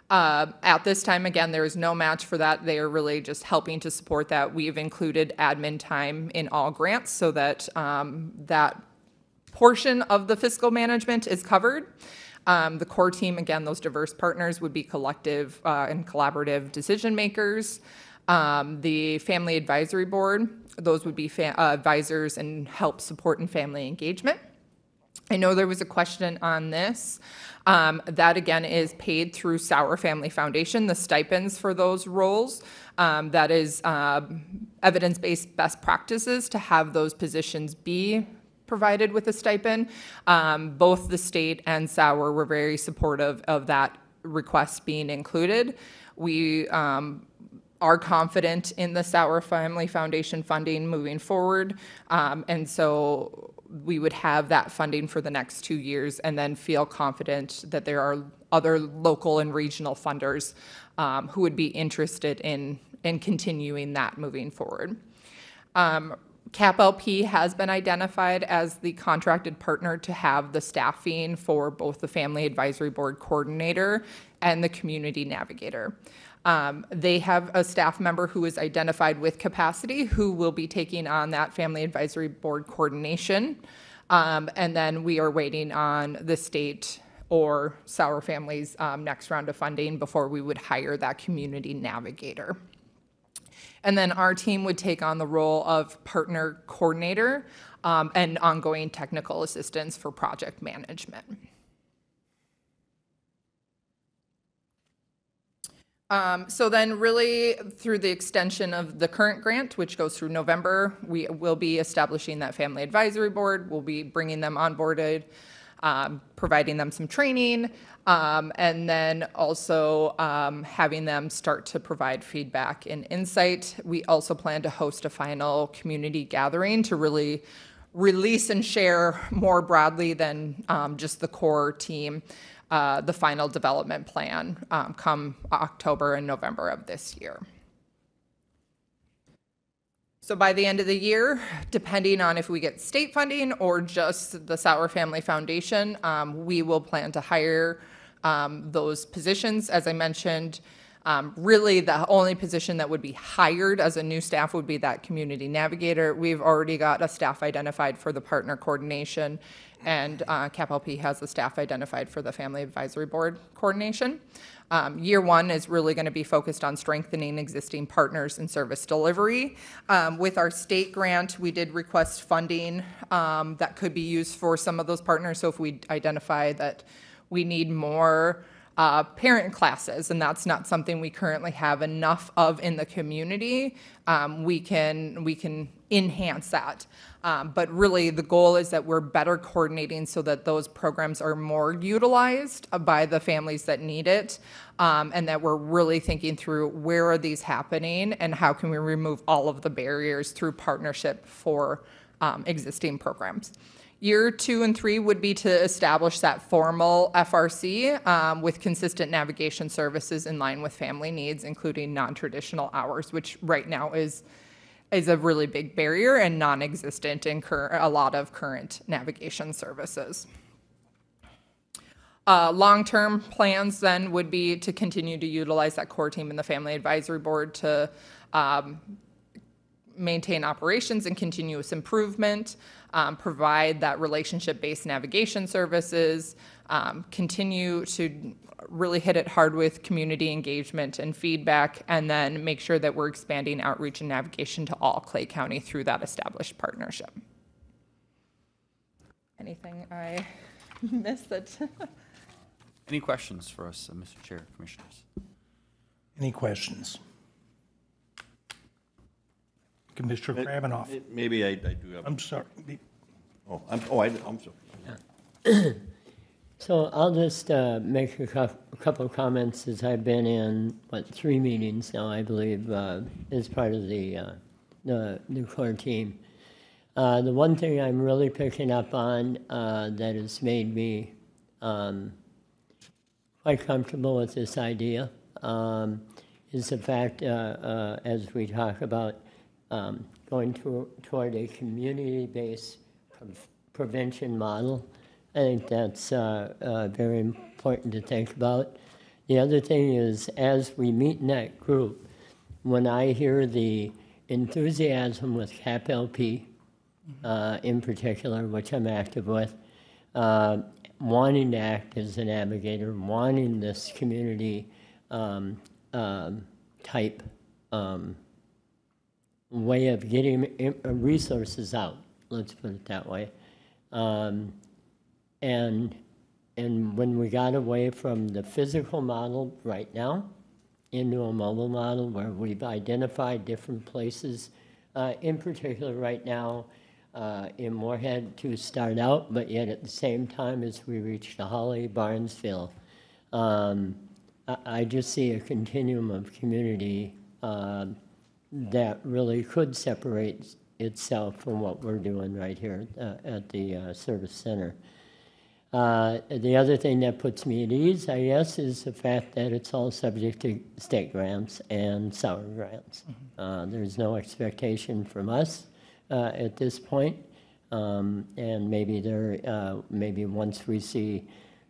Speaker 8: Uh, At this time, again, there is no match for that. They are really just helping to support that. We've included admin time in all grants so that um, that portion of the fiscal management is covered. Um, The core team, again, those diverse partners would be collective uh, and collaborative decision makers. Um, The family advisory board, those would be uh, advisors and help support and family engagement. I know there was a question on this. Um, that again is paid through Sauer Family Foundation, the stipends for those roles. Um, that is um, evidence-based best practices to have those positions be provided with a stipend. Um, both the state and Sauer were very supportive of that request being included. We um, are confident in the Sauer Family Foundation funding moving forward. Um, and so we would have that funding for the next two years and then feel confident that there are other local and regional funders um, who would be interested in, in continuing that moving forward. Um, CAPLP has been identified as the contracted partner to have the staffing for both the Family Advisory Board Coordinator and the Community Navigator. Um, They have a staff member who is identified with capacity who will be taking on that Family Advisory Board coordination. Um, And then we are waiting on the state or Sauer Families um, next round of funding before we would hire that Community Navigator. And then our team would take on the role of partner coordinator um, and ongoing technical assistance for project management. Um, so then really through the extension of the current grant, which goes through November, we will be establishing that family advisory board. We'll be bringing them onboarded, um, providing them some training, um, and then also um, having them start to provide feedback and insight. We also plan to host a final community gathering to really release and share more broadly than um, just the core team uh, the final development plan um, come October and November of this year. So by the end of the year, depending on if we get state funding or just the Sauer Family Foundation, um, we will plan to hire um, those positions. As I mentioned, um, really the only position that would be hired as a new staff would be that community navigator. We've already got a staff identified for the partner coordination, and uh, CAPLP has a staff identified for the Family Advisory Board coordination. Um, year one is really going to be focused on strengthening existing partners in service delivery. Um, with our state grant, we did request funding um, that could be used for some of those partners. So if we identify that we need more uh, parent classes, and that's not something we currently have enough of in the community, um, we can we can enhance that. Um, but really, the goal is that we're better coordinating so that those programs are more utilized by the families that need it, um, and that we're really thinking through where are these happening and how can we remove all of the barriers through partnership for um, existing programs. Year two and three would be to establish that formal FRC um, with consistent navigation services in line with family needs, including non-traditional hours, which right now is is a really big barrier and non-existent in cur- a lot of current navigation services. Uh, long-term plans then would be to continue to utilize that core team and the family advisory board to um, maintain operations and continuous improvement, um, provide that relationship-based navigation services, um, continue to really hit it hard with community engagement and feedback, and then make sure that we're expanding outreach and navigation to all Clay County through that established partnership. Anything I missed that?
Speaker 7: Any questions for us, uh, Mr. Chair, Commissioners?
Speaker 1: Any questions? Commissioner Krabbenhoft,
Speaker 9: Maybe I, I do have,
Speaker 1: I'm sorry.
Speaker 9: oh, I'm, oh, I, I'm sorry.
Speaker 3: So I'll just uh, make a cou- a couple of comments as I've been in, what, three meetings now, I believe, uh, as part of the, uh, the, the core team. Uh, The one thing I'm really picking up on uh, that has made me um, quite comfortable with this idea um, is the fact, uh, uh, as we talk about um, going to, toward a community-based pre- prevention model. I think that's uh, uh, very important to think about. The other thing is, as we meet in that group, when I hear the enthusiasm with CAPLP, uh, in particular, which I'm active with, uh, wanting to act as a navigator, wanting this community um, um, type um, way of getting resources out, let's put it that way. Um, and, and when we got away from the physical model right now into a mobile model where we've identified different places, uh, in particular right now, uh, in Moorhead to start out, but yet at the same time as we reach the Hawley, Barnesville, um, I, I just see a continuum of community, uh, that really could separate itself from what we're doing right here uh, at the uh, service center. Uh, The other thing that puts me at ease, I guess, is the fact that it's all subject to state grants and Sauer grants. Uh, There's no expectation from us uh, at this point, um, and maybe there, uh, maybe once we see,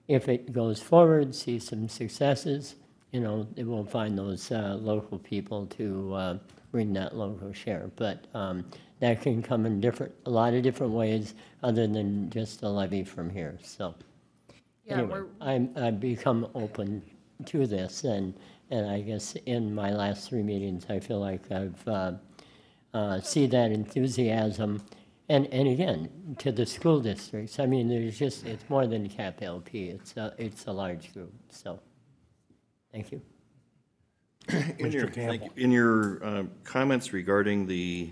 Speaker 3: if it goes forward, see some successes, you know, it will find those uh, local people to uh, bring that local share. But um, that can come in different, a lot of different ways other than just a levy from here. So
Speaker 8: Yeah,
Speaker 3: anyway,
Speaker 8: we're,
Speaker 3: I'm, I've become open to this, and, and I guess in my last three meetings, I feel like I've uh, uh, see that enthusiasm. And, and again, to the school districts, I mean, there's just, it's more than CAP LP, it's a, it's a large group, so, thank you.
Speaker 9: In your,
Speaker 1: Mr.
Speaker 9: thank you. in your uh, comments regarding the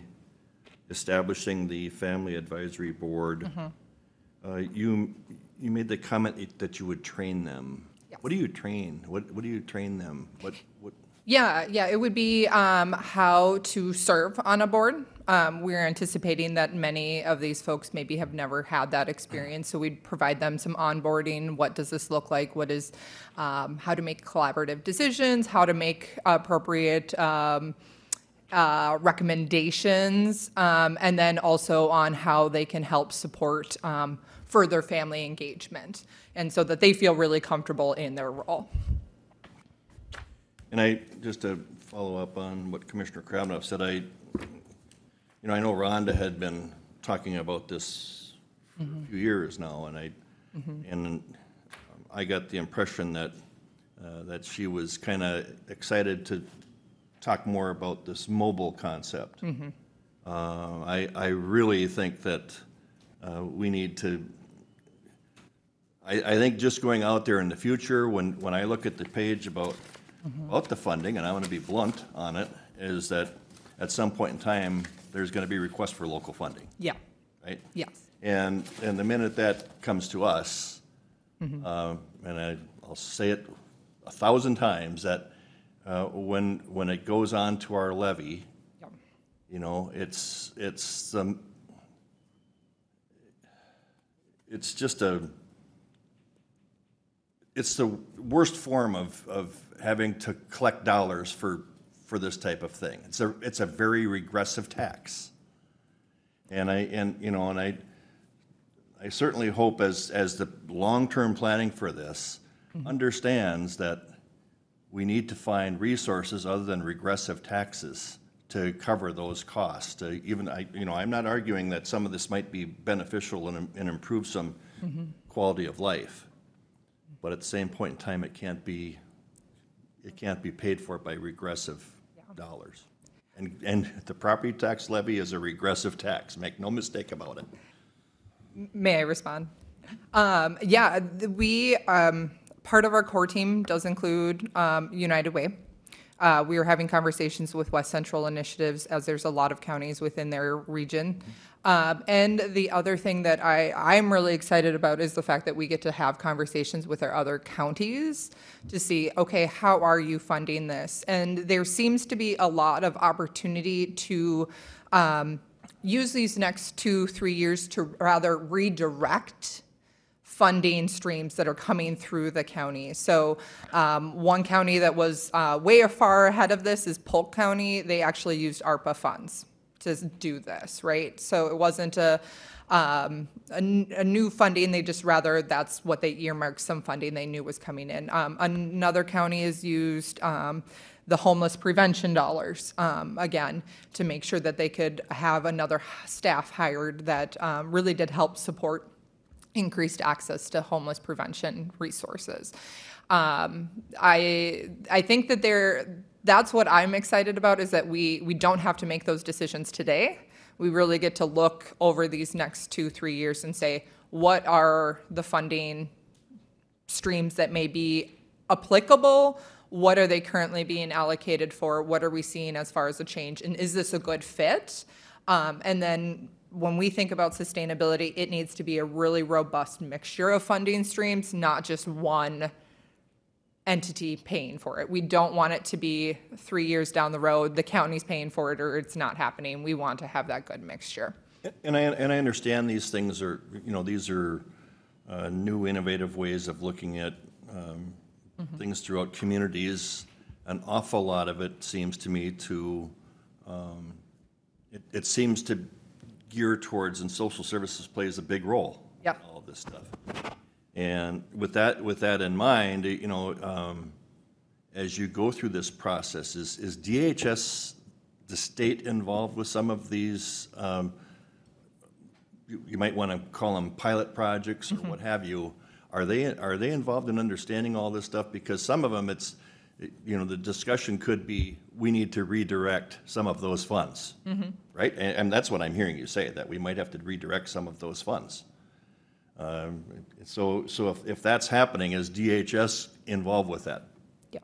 Speaker 9: establishing the Family Advisory Board, uh, you, you made the comment that you would train them. What do you train? What, what do you train them? What, what,
Speaker 8: yeah, yeah, it would be um, how to serve on a board. Um, we're anticipating that many of these folks maybe have never had that experience, so we'd provide them some onboarding. What does this look like? What is, um, how to make collaborative decisions? How to make appropriate um, uh, recommendations, um, and then also on how they can help support um, further family engagement, and so that they feel really comfortable in their role.
Speaker 9: And I, just to follow up on what Commissioner Krabbenhoft said, I, you know, I know Rhonda had been talking about this for a few years now, and I, and I got the impression that, uh, that she was kind of excited to talk more about this mobile concept. Uh, I, I really think that uh, we need to I, I think just going out there in the future, when, when I look at the page about, about the funding, and I want to be blunt on it, is that at some point in time, there's going to be requests for local funding,
Speaker 8: Yeah,
Speaker 9: right?
Speaker 8: yes.
Speaker 9: And, and the minute that comes to us, uh, and I, I'll say it a thousand times, that uh, when, when it goes on to our levy,
Speaker 8: Yep.
Speaker 9: you know, it's, it's, um, it's just a, it's the worst form of, of having to collect dollars for, for this type of thing. It's a, it's a very regressive tax. And I, and, you know, and I, I certainly hope as, as the long-term planning for this mm-hmm. understands that we need to find resources other than regressive taxes to cover those costs, to even, I, you know, I'm not arguing that some of this might be beneficial and, and improve some mm-hmm. quality of life. But at the same point in time, it can't be, it can't be paid for by regressive dollars. And, and the property tax levy is a regressive tax, make no mistake about it.
Speaker 8: May I respond? Um, yeah, we, um, part of our core team does include, um, United Way. Uh, we are having conversations with West Central Initiatives as there's a lot of counties within their region. Um, and the other thing that I, I'm really excited about is the fact that we get to have conversations with our other counties to see, okay, how are you funding this? And there seems to be a lot of opportunity to, um, use these next two, three years to rather redirect funding streams that are coming through the county. So um, one county that was uh, way far ahead of this is Polk County. They actually used ARPA funds to do this, right? So it wasn't a, um, a, a new funding. They just rather that's what they earmarked some funding they knew was coming in. Um, another county has used um, the homeless prevention dollars um, again to make sure that they could have another staff hired that um, really did help support increased access to homeless prevention resources. Um, I I think that there that's what I'm excited about is that we we don't have to make those decisions today. We really get to look over these next two three years and say what are the funding streams that may be applicable? What are they currently being allocated for? What are we seeing as far as a change? And is this a good fit? Um, and then when we think about sustainability, it needs to be a really robust mixture of funding streams, not just one entity paying for it. We don't want it to be three years down the road, the county's paying for it or it's not happening. We want to have that good mixture.
Speaker 9: And I, and I understand these things are, you know, these are uh, new innovative ways of looking at um, things throughout communities. An awful lot of it seems to me to, um, it, it seems to gear towards, and social services plays a big role. in All of this stuff. And with that, with that in mind, you know, um, as you go through this process, is, is DHS, the state involved with some of these, um, you you might want to call them pilot projects or what have you. Are they, are they involved in understanding all this stuff? Because some of them, it's, you know, the discussion could be, we need to redirect some of those funds. Right? And, and that's what I'm hearing you say, that we might have to redirect some of those funds. Um, So, so if, if that's happening, is DHS involved with that?
Speaker 8: Yeah.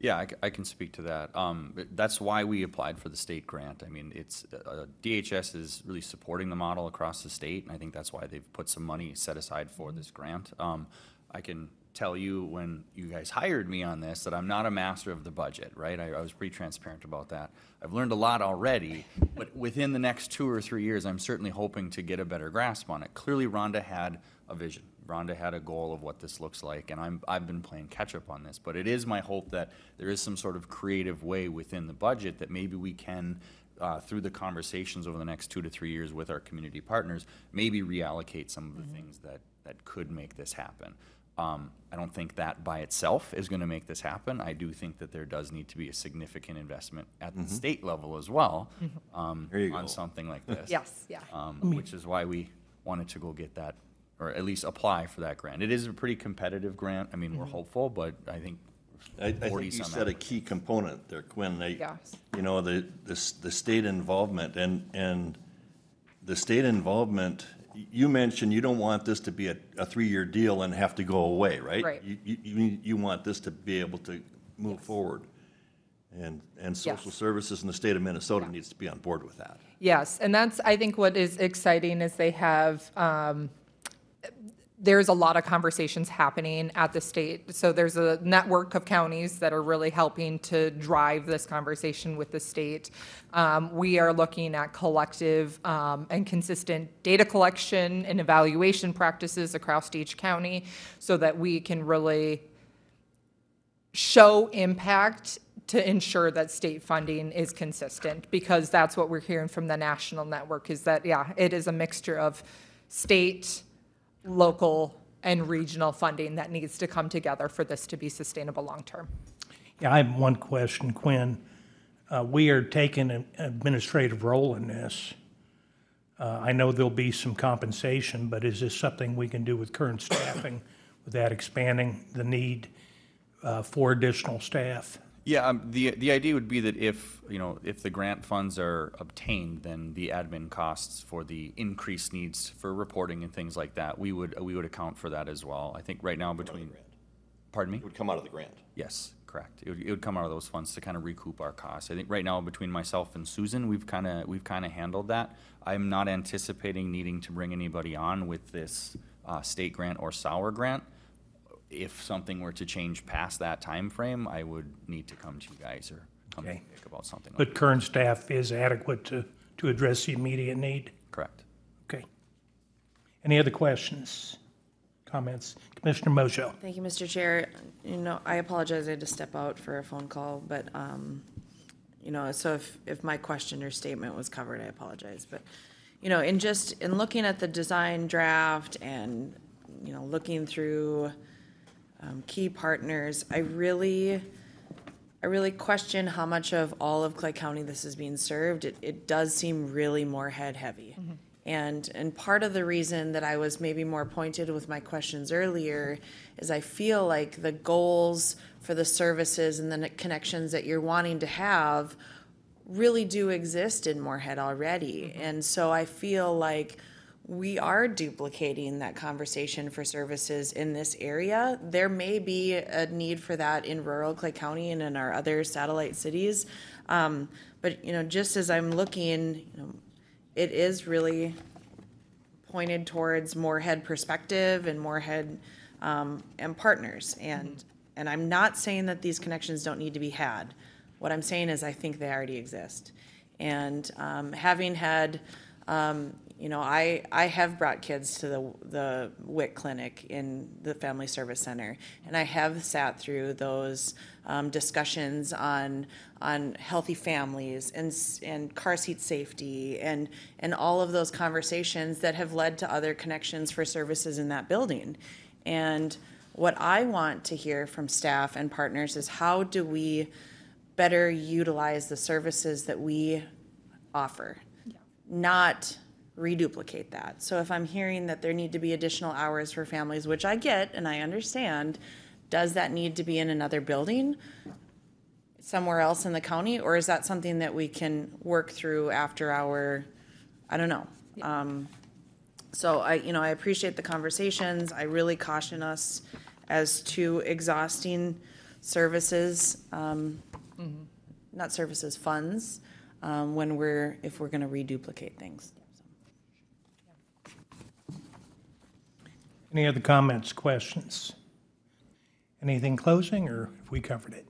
Speaker 7: Yeah, I, c- I can speak to that. Um, but that's why we applied for the state grant. I mean, it's, uh, DHS is really supporting the model across the state, and I think that's why they've put some money set aside for this grant. Um, I can tell you when you guys hired me on this that I'm not a master of the budget, right? I, I was pretty transparent about that. I've learned a lot already, but within the next two or three years, I'm certainly hoping to get a better grasp on it. Clearly, Rhonda had a vision. Rhonda had a goal of what this looks like, and I'm, I've been playing catch-up on this, but it is my hope that there is some sort of creative way within the budget that maybe we can, uh, through the conversations over the next two to three years with our community partners, maybe reallocate some of the things that, that could make this happen. Um, I don't think that by itself is gonna make this happen. I do think that there does need to be a significant investment at the state level as well, um,
Speaker 9: There you
Speaker 7: on
Speaker 9: go.
Speaker 7: something like this.
Speaker 8: Yes, yeah.
Speaker 7: Um, which is why we wanted to go get that, or at least apply for that grant. It is a pretty competitive grant. I mean, we're hopeful, but I think
Speaker 9: I, I think
Speaker 7: 40
Speaker 9: you
Speaker 7: some
Speaker 9: said a key component there, Quinn. They-
Speaker 8: Yes.
Speaker 9: You know, the, the, s- the state involvement and, and the state involvement, y- you mentioned you don't want this to be a, a three-year deal and have to go away, right?
Speaker 8: Right.
Speaker 9: You, you, you, you want this to be able to move forward. And, and social
Speaker 8: Yes.
Speaker 9: services in the state of Minnesota needs to be on board with that.
Speaker 8: Yes, and that's, I think what is exciting is they have, um, there's a lot of conversations happening at the state. So there's a network of counties that are really helping to drive this conversation with the state. Um, we are looking at collective um, and consistent data collection and evaluation practices across each county so that we can really show impact to ensure that state funding is consistent, because that's what we're hearing from the national network, is that, yeah, it is a mixture of state, local, and regional funding that needs to come together for this to be sustainable long-term.
Speaker 1: Yeah, I have one question, Quinn. Uh, We are taking an administrative role in this. Uh, I know there'll be some compensation, but is this something we can do with current staffing without expanding the need uh, for additional staff?
Speaker 7: Yeah, um, the, the idea would be that if, you know, if the grant funds are obtained, then the admin costs for the increased needs for reporting and things like that, we would, we would account for that as well. I think right now between, pardon me?
Speaker 9: It would come out of the grant.
Speaker 7: Yes, correct. It would, it would come out of those funds to kind of recoup our costs. I think right now, between myself and Susan, we've kind of, we've kind of handled that. I'm not anticipating needing to bring anybody on with this, uh, state grant or Sauer grant. If something were to change past that time frame, I would need to come to you guys or come to
Speaker 1: Okay.
Speaker 7: Vic about something like
Speaker 1: But current staff is adequate to, to address the immediate need?
Speaker 7: Correct.
Speaker 1: Okay. Any other questions, comments? Commissioner Mongeau?
Speaker 2: Thank you, Mr. Chair. You know, I apologize, I had to step out for a phone call, but, um, you know, so if, if my question or statement was covered, I apologize. But, you know, in just, in looking at the design draft and, you know, looking through, um, key partners, I really, I really question how much of all of Clay County this is being served. It, it does seem really Moorhead heavy. And, and part of the reason that I was maybe more pointed with my questions earlier is I feel like the goals for the services and the connections that you're wanting to have really do exist in Moorhead already. And so I feel like we are duplicating that conversation for services in this area. There may be a need for that in rural Clay County and in our other satellite cities. Um, but, you know, just as I'm looking, you know, it is really pointed towards Moorhead perspective and Moorhead, um, and partners. And, and I'm not saying that these connections don't need to be had. What I'm saying is I think they already exist. And, um, having had, um, you know, I, I have brought kids to the, the WIC clinic in the Family Service Center. And I have sat through those, um, discussions on, on healthy families and, and car seat safety and, and all of those conversations that have led to other connections for services in that building. And what I want to hear from staff and partners is how do we better utilize the services that we offer? Not reduplicate that. So if I'm hearing that there need to be additional hours for families, which I get and I understand, does that need to be in another building? somewhere else in the county, or is that something that we can work through after our, I don't know. Um, So I, you know, I appreciate the conversations. I really caution us as to exhausting services, um, not services, funds, um, when we're, if we're gonna reduplicate things.
Speaker 1: Any other comments, questions? Anything closing, or have we covered it?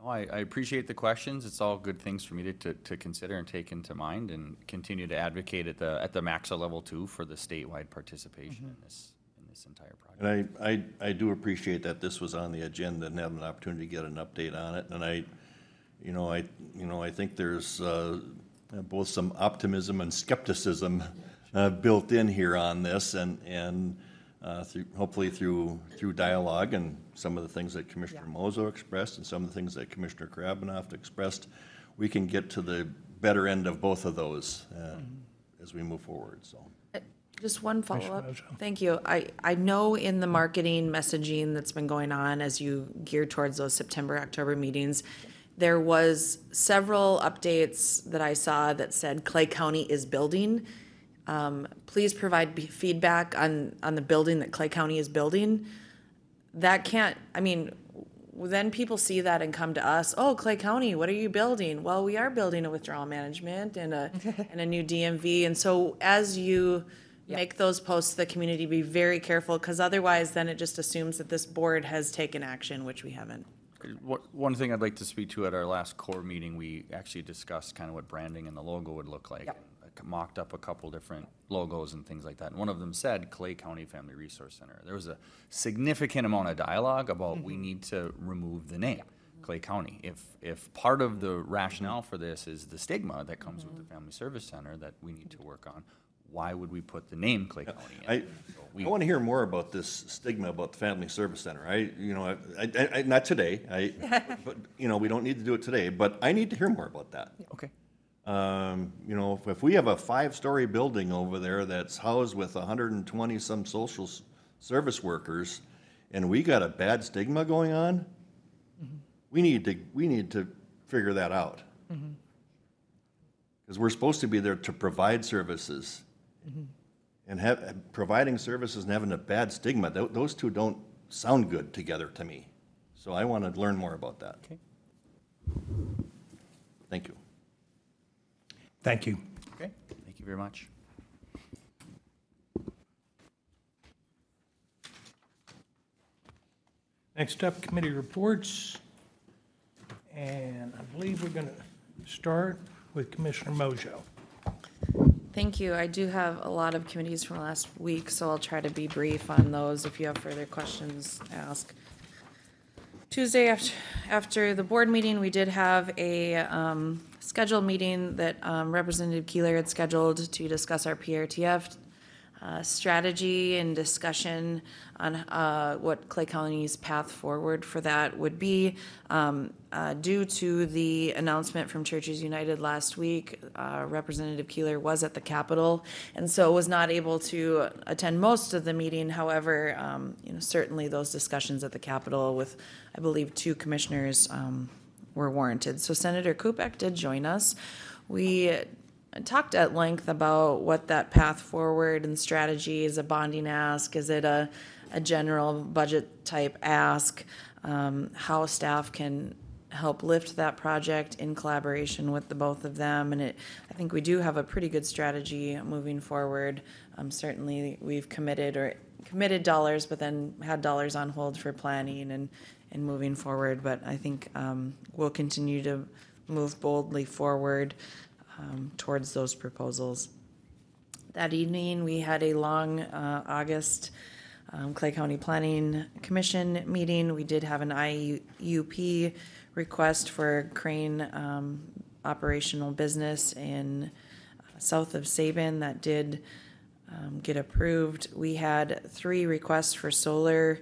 Speaker 7: Oh, I, I appreciate the questions. It's all good things for me to, to, to consider and take into mind and continue to advocate at the, at the MACSSA level too for the statewide participation in this, in this entire project.
Speaker 9: And I, I, I do appreciate that this was on the agenda and having an opportunity to get an update on it. And I, you know, I, you know, I think there's uh, both some optimism and skepticism uh, built in here on this and, and uh, through, hopefully through, through dialogue and some of the things that Commissioner Mongeau expressed and some of the things that Commissioner Krabbenhoft expressed, we can get to the better end of both of those uh, as we move forward, so.
Speaker 2: Just one follow-up. Thank you. I, I know in the marketing messaging that's been going on as you gear towards those September, October meetings, there was several updates that I saw that said Clay County is building. Um, please provide be- feedback on, on the building that Clay County is building. That can't, I mean, then people see that and come to us, oh, Clay County, what are you building? Well, we are building a withdrawal management and a, and a new DMV. And so as you make those posts to the community, be very careful, because otherwise then it just assumes that this board has taken action, which we haven't.
Speaker 7: What, one thing I'd like to speak to at our last core meeting, we actually discussed kind of what branding and the logo would look like. I Mocked up a couple different logos and things like that. And one of them said Clay County Family Resource Center. There was a significant amount of dialogue about we mm-hmm. need to remove the name, Clay County. If, if part of the rationale for this is the stigma that comes with the mm-hmm. Family Service Center that we need to work on, why would we put the name Clay County in?
Speaker 9: I,
Speaker 7: So we-
Speaker 9: I want to hear more about this stigma about the Family Service Center. I, you know, I, I, I- not today, I, but, you know, we don't need to do it today, but I need to hear more about that.
Speaker 7: Okay.
Speaker 9: Um, you know, if- if we have a five-story building over there that's housed with hundred and twenty-some social s- service workers, and we got a bad stigma going on, mm-hmm. we need to, we need to figure that out. Mm-hmm. Because we're supposed to be there to provide services. Mm-hmm. And have, providing services and having a bad stigma, tho- those two don't sound good together to me. So I want to learn more about that.
Speaker 7: Okay.
Speaker 9: Thank you.
Speaker 1: Thank you.
Speaker 7: Okay, thank you very much.
Speaker 1: Next up, committee reports. And I believe we're going to start with Commissioner Mongeau.
Speaker 2: Thank you. I do have a lot of committees from last week, so I'll try to be brief on those. If you have further questions, ask. Tuesday after, after the board meeting, we did have a um, scheduled meeting that um, Representative Keeler had scheduled to discuss our PRTF uh, strategy and discussion on uh, what Clay County's path forward for that would be. Um, uh, Due to the announcement from Churches United last week, uh, Representative Keeler was at the Capitol and so was not able to attend most of the meeting. However, um, you know, certainly those discussions at the Capitol with, I believe, two commissioners um, were warranted. So Senator Kupec did join us. We talked at length about what that path forward and strategy is a bonding ask. Is it a, a general budget type ask? Um, how staff can help lift that project in collaboration with the both of them. And it i think we do have a pretty good strategy moving forward. Um, certainly we've committed or committed dollars but then had dollars on hold for planning and and moving forward. But i think um, we'll continue to move boldly forward um, towards those proposals. That evening, we had a long uh, August um, Clay County Planning Commission meeting. We did have an IUP request for crane um, operational business in uh, south of Sabin that did um, get approved. We had three requests for solar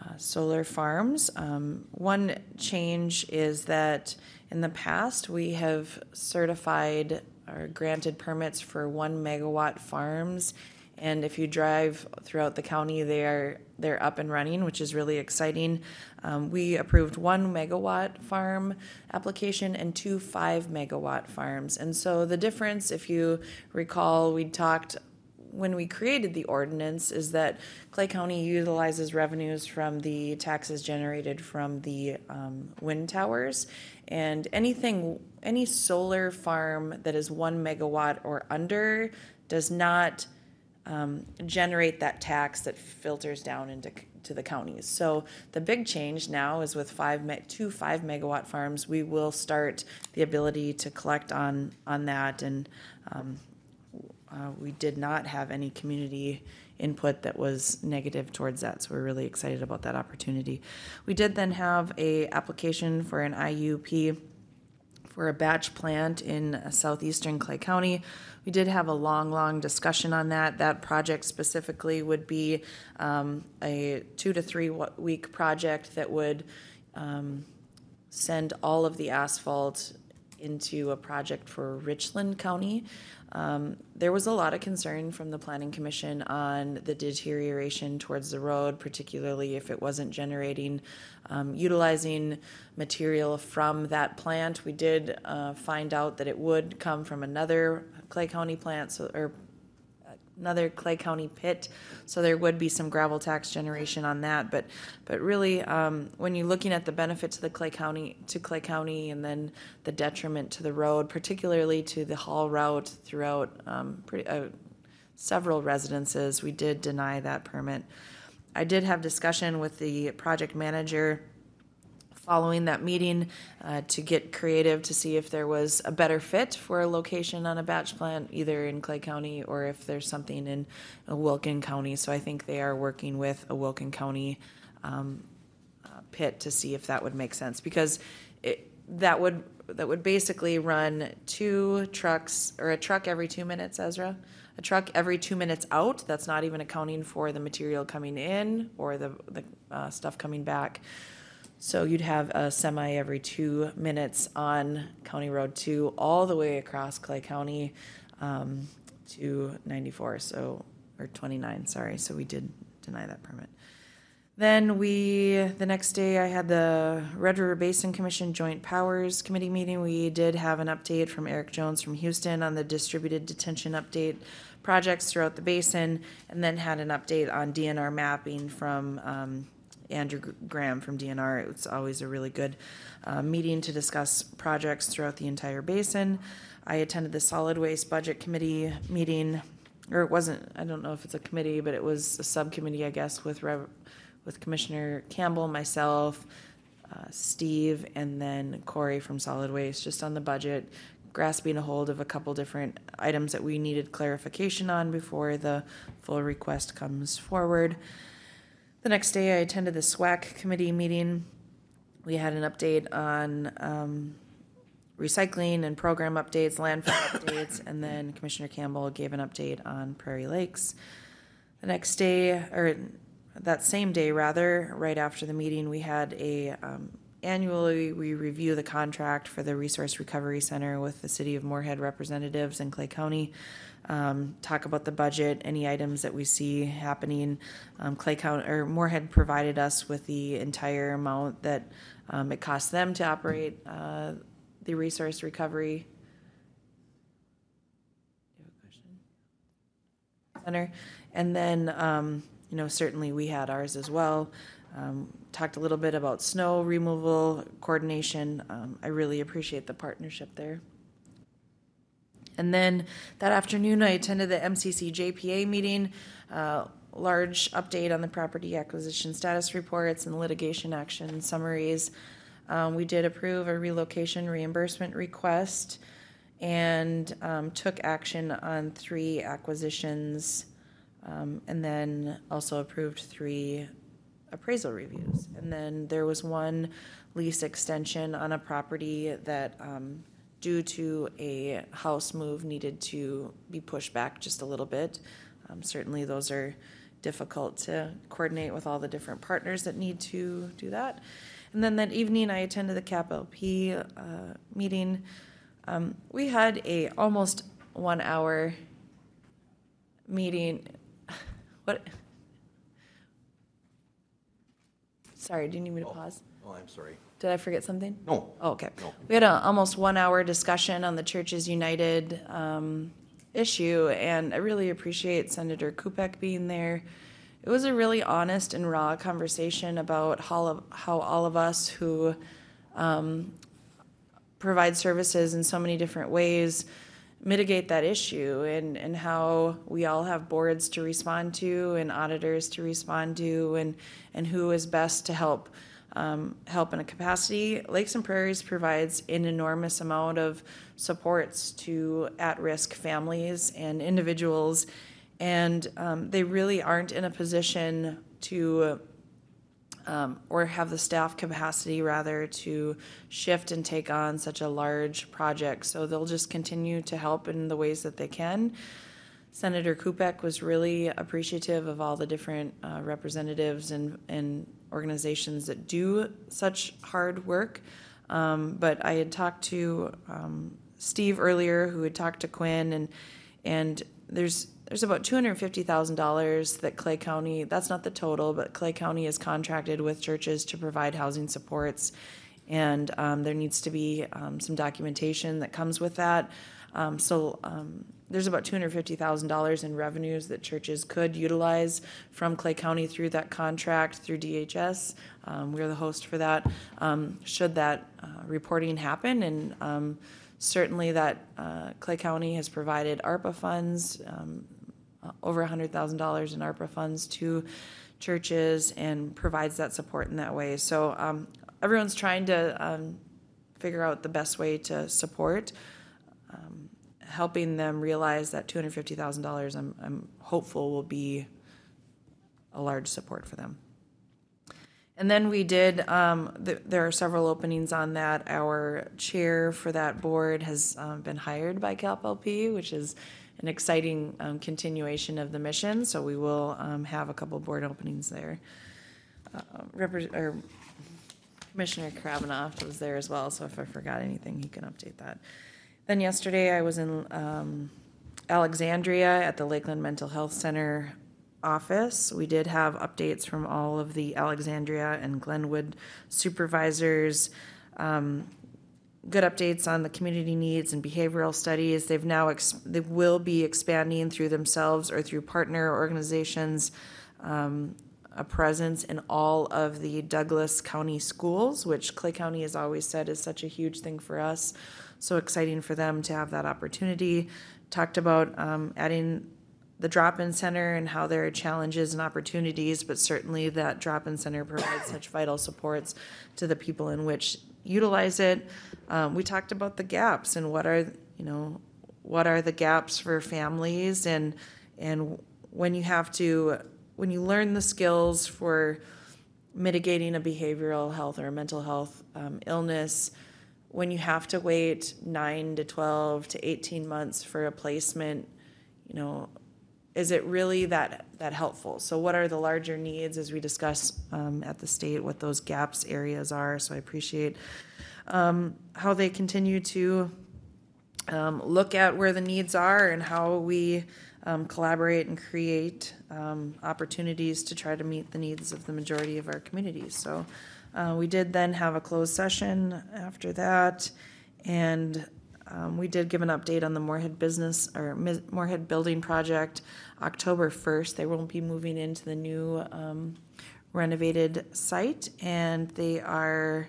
Speaker 2: uh, solar farms. Um, One change is that in the past, we have certified or granted permits for one megawatt farms. And if you drive throughout the county, they are, they're up and running, which is really exciting. Um, We approved one megawatt farm application and two five megawatt farms. And so the difference, if you recall, we talked when we created the ordinance is that Clay County utilizes revenues from the taxes generated from the um, wind towers. And anything, any solar farm that is one megawatt or under does not um, generate that tax that filters down into, to the counties. So the big change now is with two five megawatt farms, we will start the ability to collect on, on that. And um, uh, we did not have any community input that was negative towards that. So we're really excited about that opportunity. We did then have a application for an IUP for a batch plant in southeastern Clay County. We did have a long, long discussion on that. That project specifically would be um, a two to three week project that would um, send all of the asphalt into a project for Richland County. Um, there was a lot of concern from the planning commission on the deterioration towards the road, particularly if it wasn't generating, um, utilizing material from that plant. We did, uh, find out that it would come from another Clay County plant, so, or another Clay County pit, so there would be some gravel tax generation on that, but, but really, um, when you're looking at the benefit to the Clay County, to Clay County, and then the detriment to the road, particularly to the haul route throughout, um, pretty, uh, several residences, we did deny that permit. I did have discussion with the project manager following that meeting uh, to get creative to see if there was a better fit for a location on a batch plant, either in Clay County or if there's something in uh, Wilkin County. So I think they are working with a Wilkin County um, uh, pit to see if that would make sense because it, that would that would basically run two trucks or a truck every two minutes, Ezra. A truck every two minutes out. That's not even accounting for the material coming in or the the uh, stuff coming back. So you'd have a semi every two minutes on County Road Two, all the way across Clay County um, to ninety-four, so, or twenty-nine, sorry, so we did deny that permit. Then we, the next day, I had the Red River Basin Commission Joint Powers Committee meeting. We did have an update from Eric Jones from Houston on the distributed detention update projects throughout the basin, and then had an update on DNR mapping from um, Andrew Graham from DNR. It's always a really good uh, meeting to discuss projects throughout the entire basin. I attended the Solid Waste Budget Committee meeting, or it wasn't, I don't know if it's a committee, but it was a subcommittee, I guess, with Rev, with Commissioner Campbell, myself, uh, Steve, and then Corey from Solid Waste, just on the budget, grasping a hold of a couple different items that we needed clarification on before the full request comes forward. The next day, I attended the SWAC committee meeting. We had an update on um, recycling and program updates, landfill updates, and then Commissioner Campbell gave an update on Prairie Lakes. The next day, or that same day rather, right after the meeting, we had a, um, annually, we review the contract for the Resource Recovery Center with the City of Moorhead representatives in Clay County. Um, talk about the budget, any items that we see happening. Um, Clay County, or Moorhead provided us with the entire amount that, um, it costs them to operate, uh, the resource recovery. Center. And then, um, you know, certainly we had ours as well. Um, talked a little bit about snow removal coordination. Um, I really appreciate the partnership there. And then that afternoon, I attended the MCC JPA meeting, uh, large update on the property acquisition status reports and litigation action summaries. Um, we did approve a relocation reimbursement request and um, took action on three acquisitions. Um, and then also approved three appraisal reviews. And then there was one lease extension on a property that, um, due to a house move, needed to be pushed back just a little bit. Um, certainly, those are difficult to coordinate with all the different partners that need to do that. And then that evening, I attended the CAP-LP uh, meeting. Um, we had a almost one-hour meeting. What? Sorry, do you need me to pause?
Speaker 9: Oh, I'm sorry.
Speaker 2: Did I forget something?
Speaker 9: No.
Speaker 2: Oh, okay.
Speaker 9: No.
Speaker 2: We had a almost one-hour discussion on the Churches United um, issue, and I really appreciate Senator Kupec being there. It was a really honest and raw conversation about how, of- how all of us who um, provide services in so many different ways mitigate that issue and, and how we all have boards to respond to and auditors to respond to and, and who is best to help um, help in a capacity. Lakes and Prairies provides an enormous amount of supports to at-risk families and individuals And um, they really aren't in a position to um, or have the staff capacity rather to shift and take on such a large project. So they'll just continue to help in the ways that they can. Senator Kupec was really appreciative of all the different uh, representatives and, and organizations that do such hard work. Um, but I had talked to um, Steve earlier, who had talked to Quinn, and and there's there's about two hundred fifty thousand dollars that Clay County. That's not the total, but Clay County is contracted with churches to provide housing supports, and um, there needs to be um, some documentation that comes with that. Um, so um, there's about two hundred fifty thousand dollars in revenues that churches could utilize from Clay County through that contract through DHS. Um, we're the host for that. Um, should that uh, reporting happen, and certainly that uh, Clay County has provided ARPA funds, um, over hundred thousand dollars in ARPA funds to churches, and provides that support in that way. So um, everyone's trying to um, figure out the best way to support helping them realize that two hundred fifty thousand dollars, I'm, I'm hopeful will be a large support for them. And then we did, um, th- there are several openings on that. Our chair for that board has, um, been hired by CAPLP, which is an exciting, um, continuation of the mission, so we will, um, have a couple board openings there. Uh, or Commissioner Krabbenhoft was there as well, so if I forgot anything, he can update that. Then yesterday, I was in um, Alexandria at the Lakeland Mental Health Center office. We did have updates from all of the Alexandria and Glenwood supervisors. Um, good updates on the community needs and behavioral studies. They've now ex- they will be expanding through themselves or through partner organizations. Um, a presence in all of the Douglas County schools, which Clay County has always said is such a huge thing for us. So exciting for them to have that opportunity. Talked about um, adding the drop-in center and how there are challenges and opportunities, but certainly that drop-in center provides such vital supports to the people in which utilize it. Um, we talked about the gaps and what are you know what are the gaps for families and and when you have to when you learn the skills for mitigating a behavioral health or a mental health um, illness when you have to wait nine to 12 to 18 months for a placement, you know, is it really that, that helpful? So what are the larger needs as we discuss um, at the state, what those gaps areas are? So I appreciate um, how they continue to um, look at where the needs are and how we um, collaborate and create um, opportunities to try to meet the needs of the majority of our communities. So uh, we did then have a closed session after that, and um, we did give an update on the Moorhead business or Moorhead building project. October first, they won't be moving into the new um, renovated site, and they are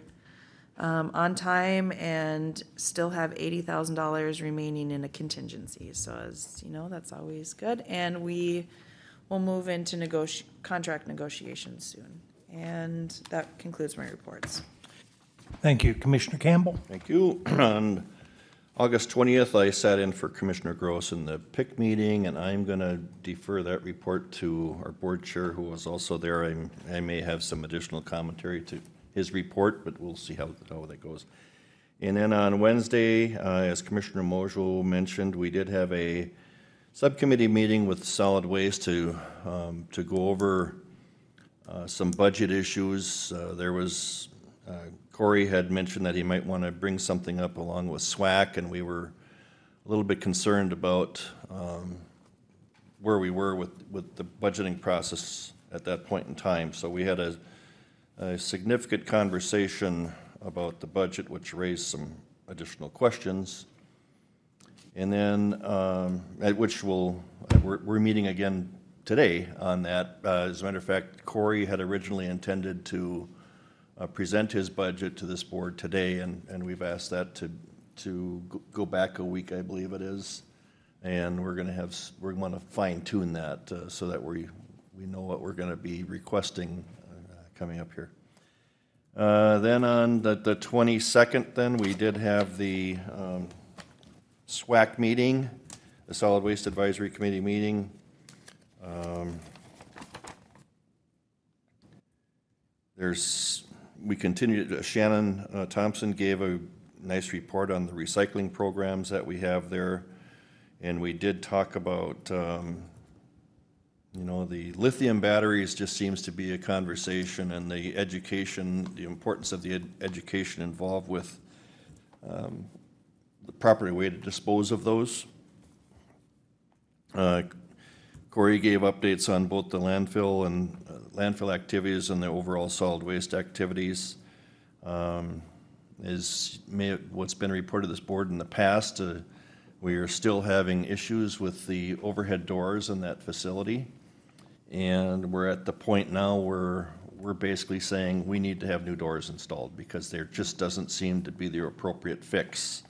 Speaker 2: um, on time and still have eighty thousand dollars remaining in a contingency. So as you know, that's always good, and we will move into negoti- contract negotiations soon. And that concludes my reports.
Speaker 1: Thank you. Commissioner Campbell?
Speaker 9: Thank you. On August 20th, I sat in for Commissioner Gross in the PIC meeting, and I'm going to defer that report to our board chair, who was also there. I'm- I may have some additional commentary to his report, but we'll see how how that goes. And then on Wednesday, uh, as Commissioner Mongeau mentioned, we did have a subcommittee meeting with solid waste to, um, to go over uh, some budget issues. Uh, There was, uh, Corey had mentioned that he might want to bring something up along with SWAC, and we were a little bit concerned about um, where we were with, with the budgeting process at that point in time. So we had a, a significant conversation about the budget, which raised some additional questions. And then, um, at which we'll, we're, we're meeting again today on that. Uh, As a matter of fact, Corey had originally intended to uh, present his budget to this board today, and, and we've asked that to, to go- back a week, I believe it is. And we're gonna have, we're gonna fine tune that uh, so that we, we know what we're gonna be requesting uh, coming up here. Uh, Then on the, the 22nd, then, we did have the um, SWAC meeting, the Solid Waste Advisory Committee meeting. Um, There's, we continue, Shannon uh, Thompson gave a nice report on the recycling programs that we have there. And we did talk about, um, you know, the lithium batteries just seems to be a conversation and the education, the importance of the ed- education involved with um, the proper way to dispose of those. Uh, Corey gave updates on both the landfill and uh, landfill activities and the overall solid waste activities. Um, Is, may, what's been reported to this board in the past, uh, we are still having issues with the overhead doors in that facility. And we're at the point now where we're basically saying we need to have new doors installed because there just doesn't seem to be the appropriate fix.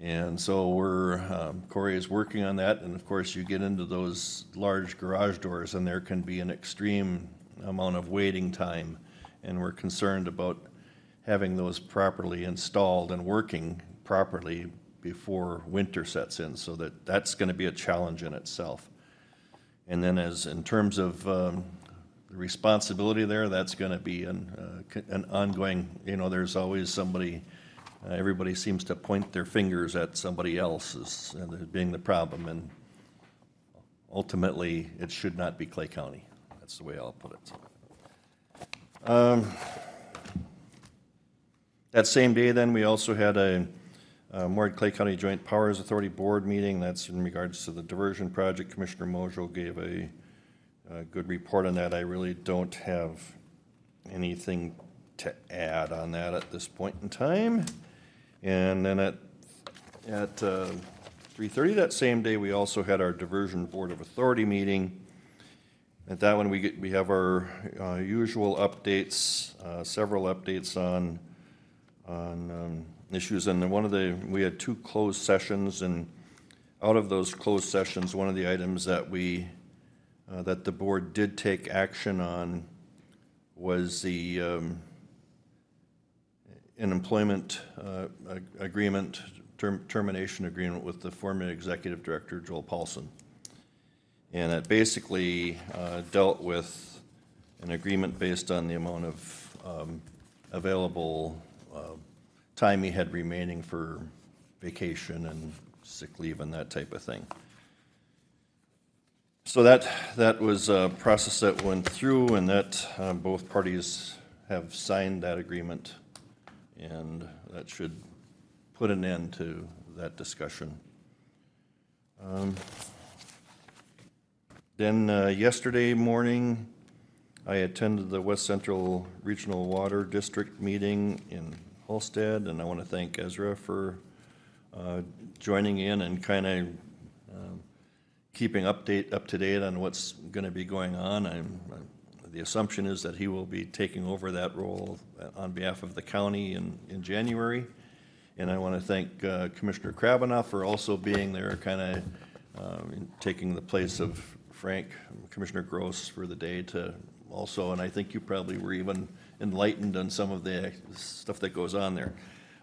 Speaker 9: And so we're, um, Corey is working on that, and of course, you get into those large garage doors, and there can be an extreme amount of waiting time. And we're concerned about having those properly installed and working properly before winter sets in, so that, that's gonna be a challenge in itself. And then as, in terms of, um, the responsibility there, that's gonna be an, uh, an ongoing, you know, there's always somebody, uh, everybody seems to point their fingers at somebody else as being the problem, and ultimately, it should not be Clay County. That's the way I'll put it. Um, That same day, then, we also had a uh, Moore Clay County Joint Powers Authority Board meeting. That's in regards to the diversion project. Commissioner Mongeau gave a, a good report on that. I really don't have anything to add on that at this point in time. And then at, at uh, 3:30 that same day, we also had our Diversion Board of Authority meeting. At that one, we get, we have our uh, usual updates, uh, several updates on, on um, issues. And one of the, we had two closed sessions, and out of those closed sessions, one of the items that we, uh, that the board did take action on was the, um, an employment uh, agreement, term- termination agreement with the former executive director, Joel Paulsen. And it basically uh, dealt with an agreement based on the amount of um, available uh, time he had remaining for vacation and sick leave and that type of thing. So that, that was a process that went through, and that, uh, both parties have signed that agreement, and that should put an end to that discussion. Um, Then uh, yesterday morning, I attended the West Central Regional Water District meeting in Halstad, and I want to thank Ezra for uh, joining in and kind of keeping update, up to date on what's going to be going on. I'm, I'm- the assumption is that he will be taking over that role on behalf of the county in, in January. And I want to thank uh, Commissioner Krabbenhoft for also being there, kind of taking the place of Frank, Commissioner Gross for the day to also, and I think you probably were even enlightened on some of the stuff that goes on there.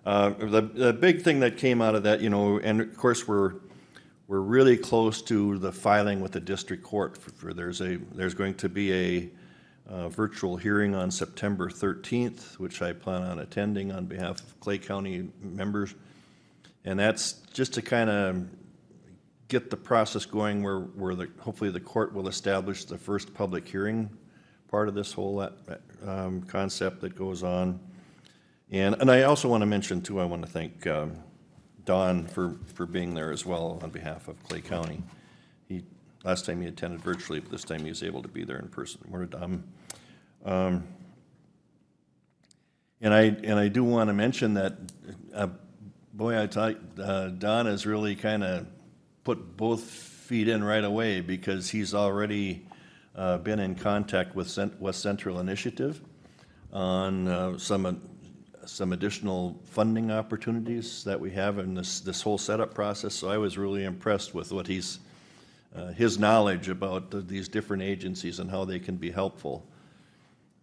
Speaker 9: Uh, The, the big thing that came out of that, you know, and of course, we're, we're really close to the filing with the district court for, for- there's a, there's going to be a uh, virtual hearing on September 13th, which I plan on attending on behalf of Clay County members. And that's just to kind of get the process going where, where the, hopefully the court will establish the first public hearing part of this whole uh, um, concept that goes on. And, and I also want to mention too, I want to thank um, Don for, for being there as well on behalf of Clay County. Last time he attended virtually, but this time he was able to be there in person. Don, um, and I, and I do want to mention that, uh, boy, I you, uh, Don has really kind of put both feet in right away because he's already uh, been in contact with Cent- West Central Initiative on uh, some, some additional funding opportunities that we have in this, this whole setup process. So I was really impressed with what he's, uh, his knowledge about the- these different agencies and how they can be helpful.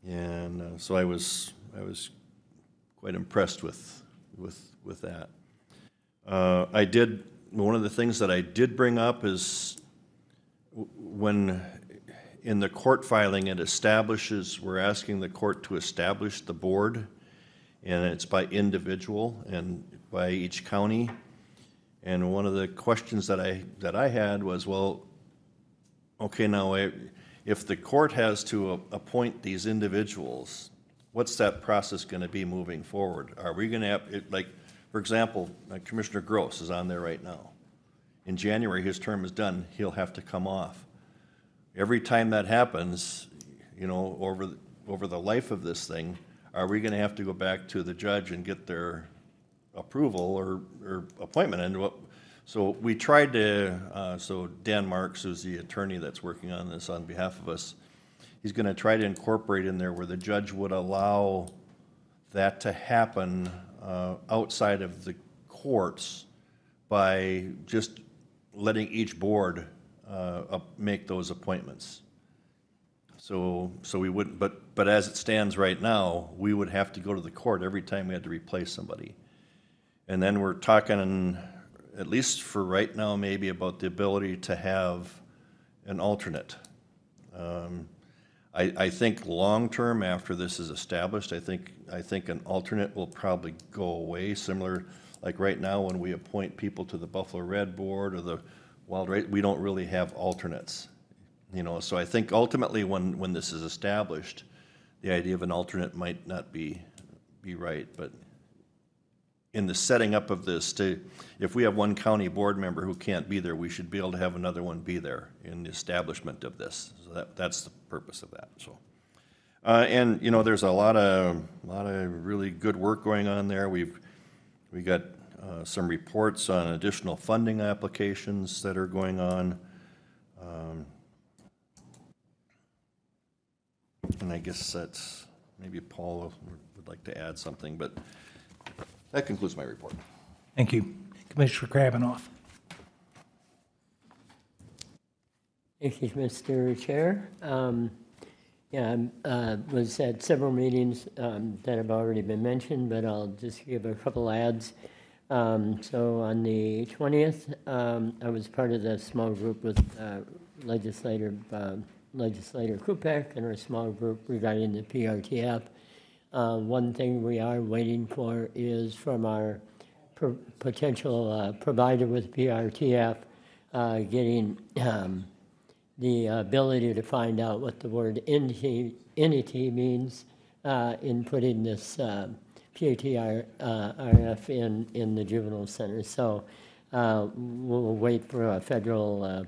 Speaker 9: And uh, so I was, I was quite impressed with, with, with that. Uh, I did, one of the things that I did bring up is, when, in the court filing, it establishes, we're asking the court to establish the board, and it's by individual and by each county. And one of the questions that I, that I had was, well, okay, now, eh, if the court has to appoint these individuals, what's that process gonna be moving forward? Are we gonna have, it- like, for example, uh, Commissioner Gross is on there right now. In January, his term is done, he'll have to come off. Every time that happens, you know, over, the- over the life of this thing, are we gonna have to go back to the judge and get their approval or, or appointment? And what, so we tried to, uh, so Dan Marks, who's the attorney that's working on this on behalf of us, he's gonna try to incorporate in there where the judge would allow that to happen, uh, outside of the courts by just letting each board, uh, up- make those appointments. So, so we wouldn't, but, but as it stands right now, we would have to go to the court every time we had to replace somebody. And then we're talking, at least for right now, maybe about the ability to have an alternate. Um, I, I think long-term, after this is established, I think, I think an alternate will probably go away, similar, like right now, when we appoint people to the Buffalo Red Board or the Wild Ra, we don't really have alternates. You know, so I think ultimately, when, when this is established, the idea of an alternate might not be, be right, but in the setting up of this, to, if we have one county board member who can't be there, we should be able to have another one be there in the establishment of this. So that, that's the purpose of that, so. Uh, and, you know, there's a lot of, lot of really good work going on there. We've, we got, uh, some reports on additional funding applications that are going on. Um, And I guess that's, maybe Paul would like to add something, but that concludes my report.
Speaker 1: Thank you. Commissioner Krabbenhoft.
Speaker 3: Thank you, Mr. Chair. Um, Yeah, I uh, was at several meetings um, that have already been mentioned, but I'll just give a couple ads. Um, So on the 20th, um, I was part of the small group with uh, legislator, uh, legislator Kupec and our small group regarding the PRTF. Uh, One thing we are waiting for is from our pro- potential uh, provider with PRTF, uh, getting um, the ability to find out what the word entity, entity means uh, in putting this uh, PATR uh, RF in, in the juvenile center. So we'll wait for a federal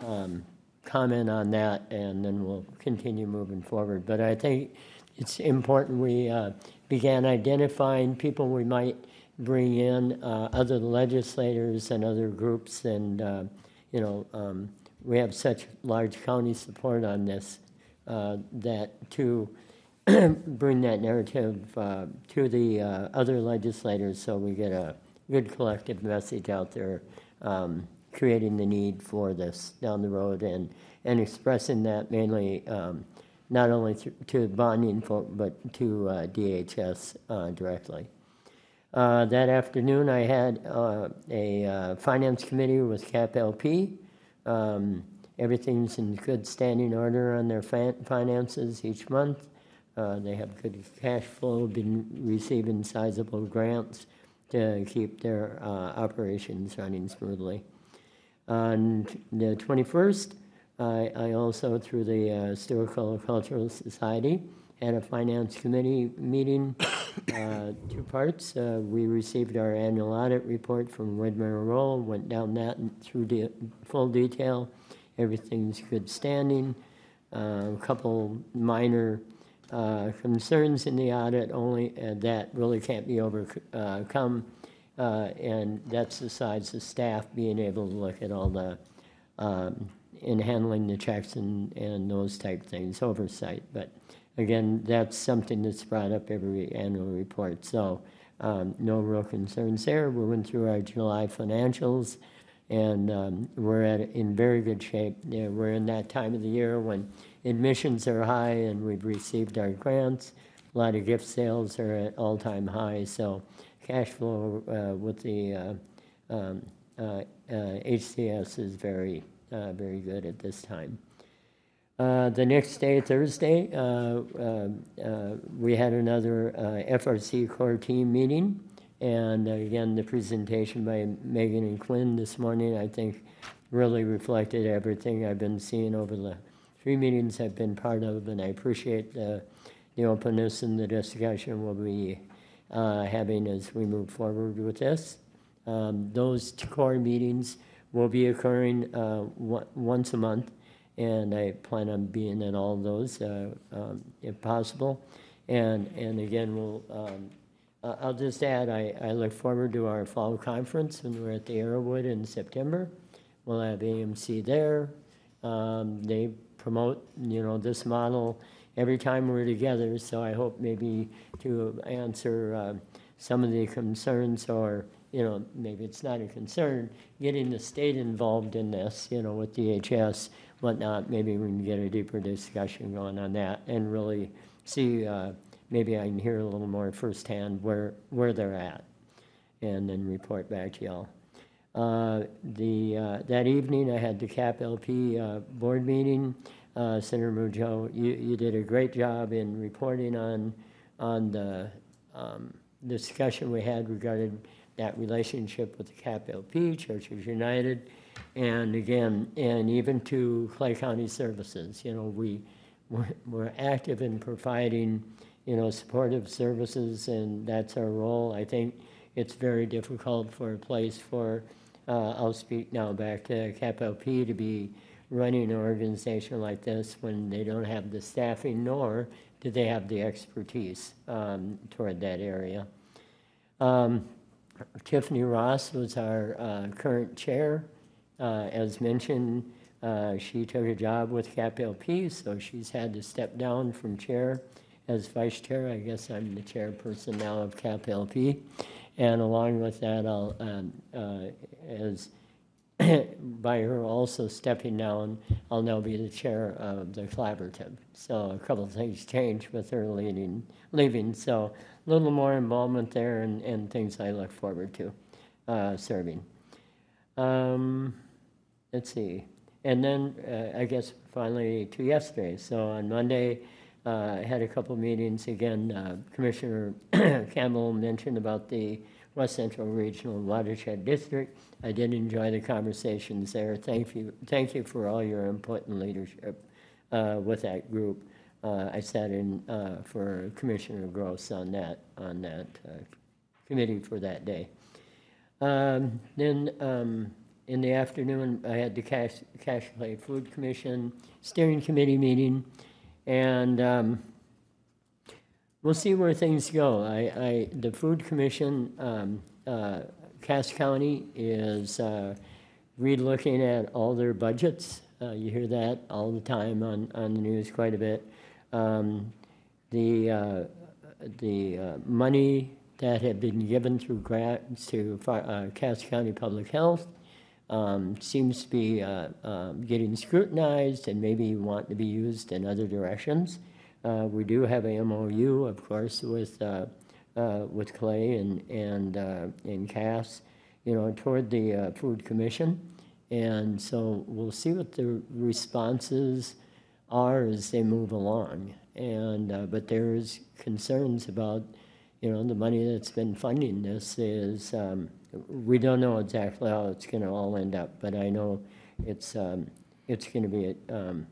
Speaker 3: um, comment on that, and then we'll continue moving forward. But I think it's important we uh, began identifying people we might bring in, uh, other legislators and other groups, and, uh, you know, um, we have such large county support on this uh, that to bring that narrative uh, to the uh, other legislators so we get a good collective message out there, um, creating the need for this down the road and, and expressing that mainly um, not only th- to bonding folk, but to uh, DHS uh, directly. Uh, That afternoon, I had uh, a uh, finance committee with CAP LP. Um, Everything's in good standing order on their fin- finances each month. Uh, They have good cash flow, been receiving sizable grants to keep their operations running smoothly. On the 21st, I I also, through the uh, Stewart Cultural Society, had a finance committee meeting, uh, two parts. Uh, We received our annual audit report from Widmer Roel, went down that through de- full detail. Everything's good standing. Uh, A couple minor uh, concerns in the audit only, uh, that really can't be overcome. Uh, And that's besides the staff being able to look at all the, um, in handling the checks and, and those type things, oversight. But again, that's something that's brought up every annual report. So um, no real concerns there. We went through our July financials, and um, we're at, in very good shape. We're in that time of the year when admissions are high and we've received our grants. A lot of gift sales are at all-time high, so cash flow uh, with the uh, um, uh, uh, HCS is very, uh, very good at this time. Uh, The next day, Thursday, uh, uh, uh, we had another FRC core team meeting. And again, the presentation by Megan and Quinn this morning, I think, really reflected everything I've been seeing over the three meetings I've been part of. And I appreciate the the openness and the discussion we'll be having as we move forward with this. Um, Those core meetings will be occurring uh, once a month, and I plan on being at all those uh, um, if possible. And, and again, we'll, um, I'll just add, I, I look forward to our fall conference when we're at the Arrowwood in September. We'll have AMC there. Um, They promote, you know, this model every time we're together, so I hope maybe to answer uh, some of the concerns or, you know, maybe it's not a concern, getting the state involved in this, you know, with DHS, whatnot, maybe we can get a deeper discussion going on that and really see, uh, maybe I can hear a little more firsthand where, where they're at and then report back to y'all. Uh, The, uh, that evening, I had the CAP LP uh, board meeting. Uh, Senator Mongeau, you, you did a great job in reporting on, on the um, discussion we had regarding that relationship with the CAP LP, Churches United, and again, and even to Clay County Services. You know, we, we're, we're active in providing, you know, supportive services, and that's our role. I think it's very difficult for a place for, uh, I'll speak now back to CAPLP to be running an organization like this when they don't have the staffing nor do they have the expertise um, toward that area. Um, Tiffany Ross was our uh, current chair. Uh, As mentioned, uh, she took a job with CAPLP, so she's had to step down from chair as vice chair. I guess I'm the chairperson now of CAPLP. And along with that, I'll, um, uh, as by her also stepping down, I'll now be the chair of the collaborative. So a couple things changed with her leading, leaving, so a little more involvement there and, and things I look forward to, uh, serving. Um, let's see, and then, uh, I guess finally to yesterday, so on Monday, uh, I had a couple meetings, again, uh, Commissioner Campbell mentioned about the West Central Regional Watershed District. I did enjoy the conversations there. Thank you, thank you for all your input and leadership uh, with that group. Uh, I sat in uh, for Commissioner Gross on that, on that uh, committee for that day. Um, Then, um, in the afternoon, I had the Cass, Cass Clay Food Commission Steering Committee meeting, and um, we'll see where things go. I, I, the Food Commission, um, uh, Cass County is, uh, relooking at all their budgets. Uh, you hear that all the time on, on the news quite a bit. Um, the, uh, the, uh, money that had been given through grants to, uh, Cass County Public Health, um, seems to be, uh, getting scrutinized and maybe want to be used in other directions. Uh, we do have a MOU, of course, with, uh, uh, with Clay and, and, and Cass, you know, toward the, Food Commission. And so we'll see what the responses are as they move along. And, but there's concerns about, you know, the money that's been funding this is, um, we don't know exactly how it's gonna all end up, but I know it's, um, it's gonna be, um,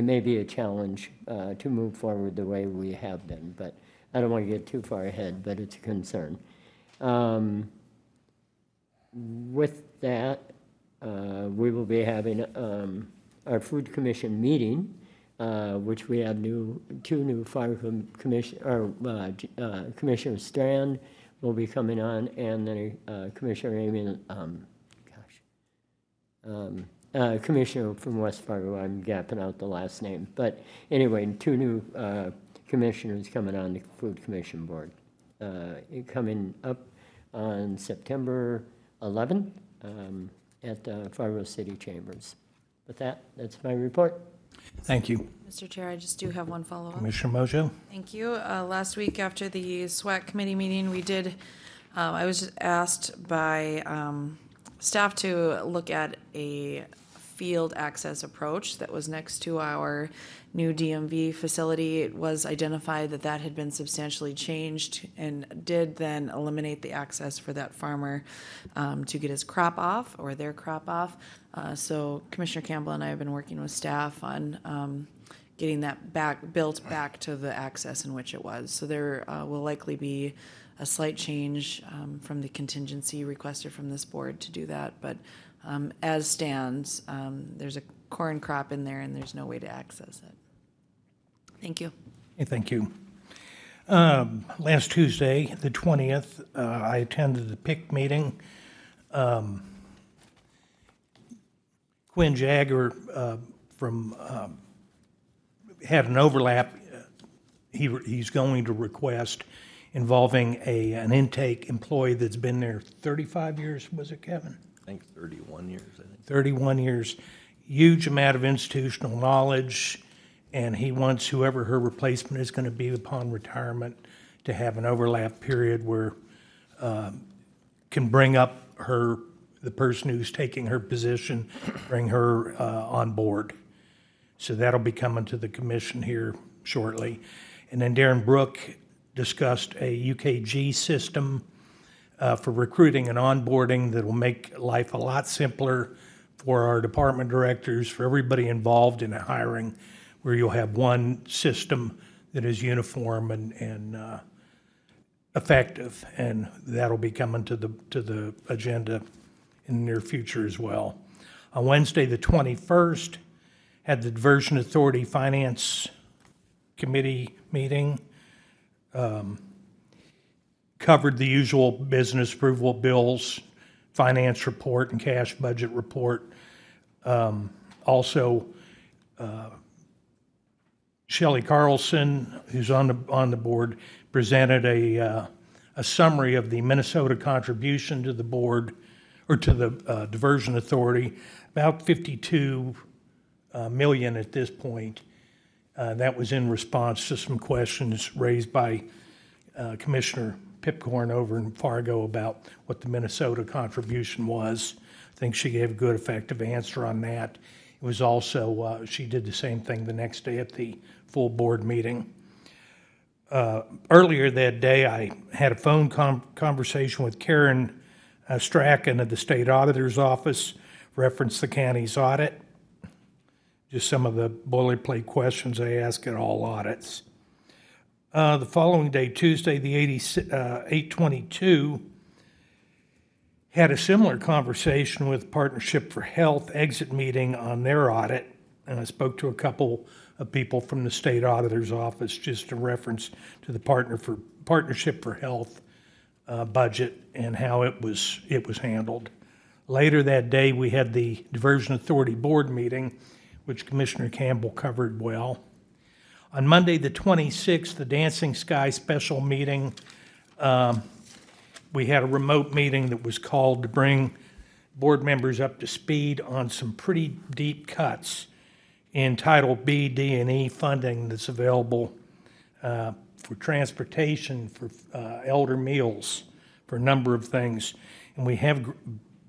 Speaker 3: it may be a challenge uh, to move forward the way we have been, but I don't want to get too far ahead, but it's a concern. Um, With that, uh, we will be having um, our Food Commission meeting, uh, which we have new, two new fire com- commission, or uh, uh, Commissioner Strand will be coming on, and then uh, Commissioner Amy, um, gosh, um, uh, Commissioner from West Fargo, I'm gapping out the last name. But anyway, two new uh, commissioners coming on the Food Commission Board. Uh, Coming up on September 11th um, at the Fargo City Chambers. With that, that's my report.
Speaker 1: Thank you.
Speaker 2: Mr. Chair, I just do have one follow-up.
Speaker 1: Commissioner Mongeau?
Speaker 2: Thank you. Uh, Last week after the SWAC committee meeting, we did, um, I was asked by um, staff to look at a field access approach that was next to our new DMV facility. It was identified that that had been substantially changed and did then eliminate the access for that farmer um, to get his crop off or their crop off. Uh, So Commissioner Campbell and I have been working with staff on um, getting that back, built back to the access in which it was. So there uh, will likely be a slight change um, from the contingency requested from this board to do that. But um, as stands, um, there's a corn crop in there and there's no way to access it. Thank you.
Speaker 1: Okay, Thank you. Um, Last Tuesday, the 20th, uh, I attended the PIC meeting. Um, Quinn Jagger uh, from, um, had an overlap. He, he's going to request involving a, an intake employee that's been there 35 years, was it, Kevin?
Speaker 9: Think 31 years, I think.
Speaker 1: 31 years, huge amount of institutional knowledge, and he wants whoever her replacement is going to be upon retirement to have an overlap period where um, can bring up her, the person who's taking her position, bring her uh, on board. So that'll be coming to the commission here shortly. And then Darren Brook discussed a UKG system uh, for recruiting and onboarding that will make life a lot simpler for our department directors, for everybody involved in a hiring, where you'll have one system that is uniform and, and uh, effective, and that'll be coming to the, to the agenda in the near future as well. On Wednesday, the 21st, had the Diversion Authority Finance Committee meeting covered the usual business approval bills, finance report, and cash budget report. Um, Also, uh, Shelley Carlson, who's on the, on the board, presented a, uh, a summary of the Minnesota contribution to the board, or to the uh, Diversion Authority, about 52 uh, million at this point. Uh, That was in response to some questions raised by uh, Commissioner Piepkorn over in Fargo about what the Minnesota contribution was. I think she gave a good, effective answer on that. It was also, uh, she did the same thing the next day at the full board meeting. Uh, Earlier that day, I had a phone conversation with Karen uh, Strachan of the State Auditor's Office, referenced the county's audit, just some of the boilerplate questions I ask at all audits. Uh, The following day, Tuesday, the 80 uh, 822, had a similar conversation with Partnership for Health exit meeting on their audit, and I spoke to a couple of people from the state auditor's office, just in reference to the Partner for, Partnership for Health uh, budget and how it was, it was handled. Later that day, we had the Diversion Authority Board meeting, which Commissioner Campbell covered well. On Monday, the 26th, the Dancing Sky special meeting, um, we had a remote meeting that was called to bring board members up to speed on some pretty deep cuts in Title B, D, and E funding that's available uh, for transportation, for uh, elder meals, for a number of things. And we have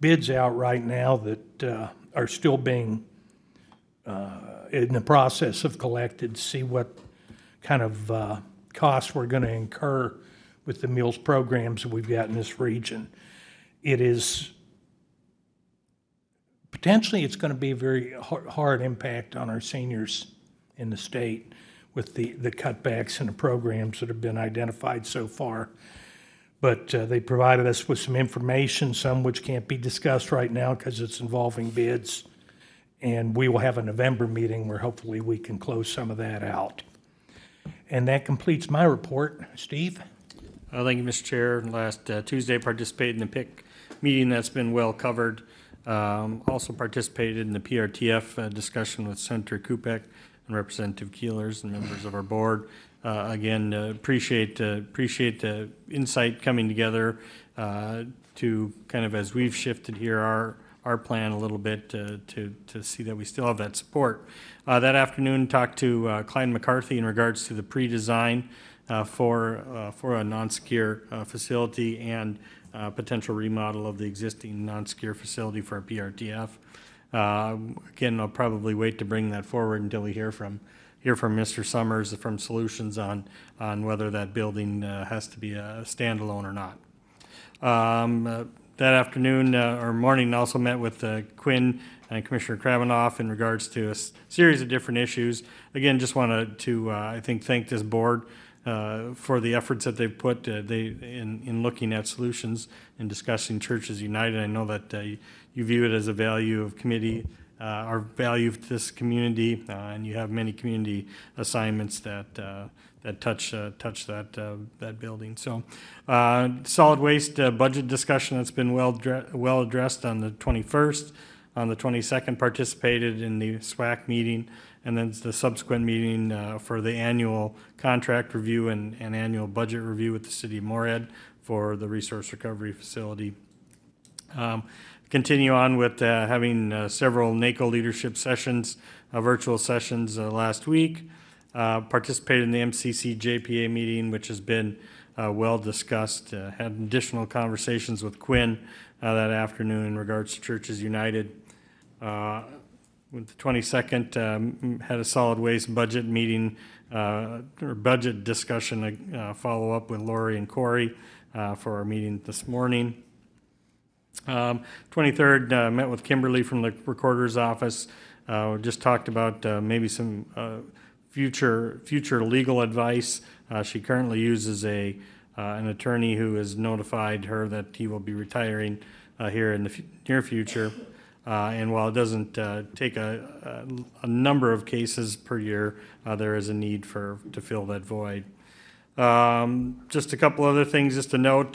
Speaker 1: bids out right now that uh, are still being in the process of collected, see what kind of uh, costs we're going to incur with the meals programs that we've got in this region. It is, potentially, it's going to be a very hard impact on our seniors in the state with the, the cutbacks in the programs that have been identified so far. But uh, they provided us with some information, some which can't be discussed right now because it's involving bids. And we will have a November meeting where hopefully we can close some of that out. And that completes my report. Steve?
Speaker 4: Uh, Thank you, Mr. Chair. Last uh, Tuesday, participated in the PIC meeting that's been well covered. Um, Also participated in the PRTF uh, discussion with Senator Kupec and Representative Keelers and members of our board. Uh, Again, uh, appreciate, uh, appreciate the insight coming together to kind of, as we've shifted here, our, our plan a little bit to, to see that we still have that support. Uh, That afternoon, talked to uh, Klein McCarthy in regards to the pre-design uh, for, uh, for a non-secure uh, facility and potential remodel of the existing non-secure facility for our PRTF. Again, I'll probably wait to bring that forward until we hear from, hear from Mr. Summers from Solutions on, on whether that building has to be a standalone or not. Um, That afternoon, uh, or morning, also met with uh, Quinn and Commissioner Krabbenhoft in regards to a s- series of different issues. Again, just wanted to, uh, I think, thank this board uh, for the efforts that they've put uh, they, in, in looking at solutions and discussing Churches United. I know that uh, you you view it as a value of committee, uh, our value of this community, uh, and you have many community assignments that, uh, that touch, uh, touch that, uh, that building. So, uh, solid waste uh, budget discussion that's been well, well addressed on the 21st. On the 22nd, participated in the SWAC meeting, and then the subsequent meeting uh, for the annual contract review and, and annual budget review with the city of Moorhead for the resource recovery facility. Um, Continue on with uh, having several NACO leadership sessions, virtual sessions last week. Uh, Participated in the MCC JPA meeting, which has been uh, well discussed. Uh, Had additional conversations with Quinn uh, that afternoon in regards to Churches United. Uh, With the 22nd, um, had a solid waste budget meeting, uh, or budget discussion, uh, follow-up with Lori and Corey for our meeting this morning. Um, 23rd, uh, met with Kimberly from the Recorder's Office. Just talked about maybe some future, future legal advice. Uh, She currently uses a, uh, an attorney who has notified her that he will be retiring uh, here in the fu- near future. Uh, And while it doesn't uh, take a, a a number of cases per year, uh, there is a need for, to fill that void. Um, Just a couple other things, just to note,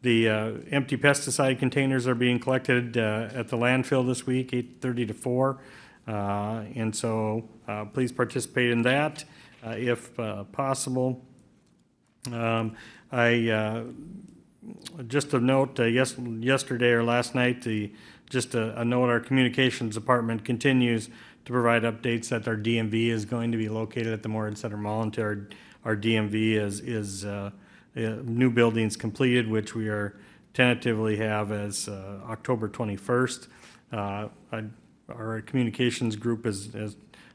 Speaker 4: the empty pesticide containers are being collected at the landfill this week, 8:30 to 4. Uh, And so uh, please participate in that uh, if possible. Um, I, just a note, yes, yesterday or last night, the, just a, a note, our communications department continues to provide updates that our DMV is going to be located at the Moorhead Center Mall until our, our DMV is, is, uh, new buildings completed, which we are tentatively have as, uh, October twenty-first. Uh, I, our communications group is,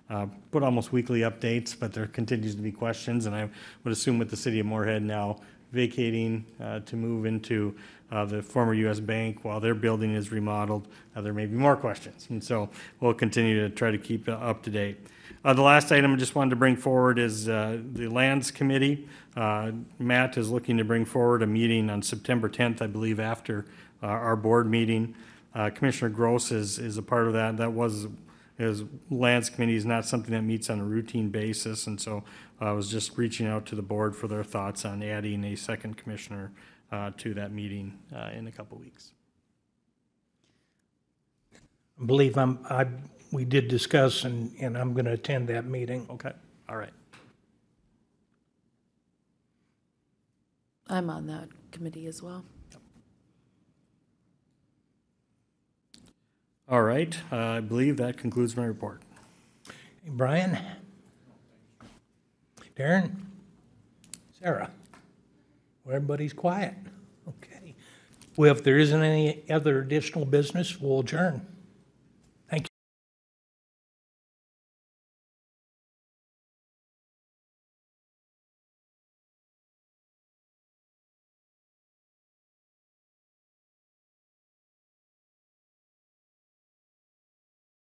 Speaker 4: uh, put almost weekly updates, but there continues to be questions, and I would assume with the city of Moorhead now vacating uh, to move into uh, the former US Bank while their building is remodeled, uh, there may be more questions. And so we'll continue to try to keep up to date. Uh, The last item I just wanted to bring forward is uh, the Lands Committee. Matt is looking to bring forward a meeting on September 10th, I believe, after our board meeting. Uh, Commissioner Gross is, is a part of that. That was is Lands Committee is not something that meets on a routine basis, and so I was just reaching out to the board for their thoughts on adding a second commissioner uh, to that meeting uh, in a couple weeks.
Speaker 1: I believe I'm, I, we did discuss and, and I'm going to attend that meeting.
Speaker 4: Okay, all right.
Speaker 2: I'm on that committee as well.
Speaker 4: All right, uh, I believe that concludes my report.
Speaker 1: Hey, Brian? Darren? Sarah? Well, everybody's quiet. Okay. Well, if there isn't any other additional business, we'll adjourn.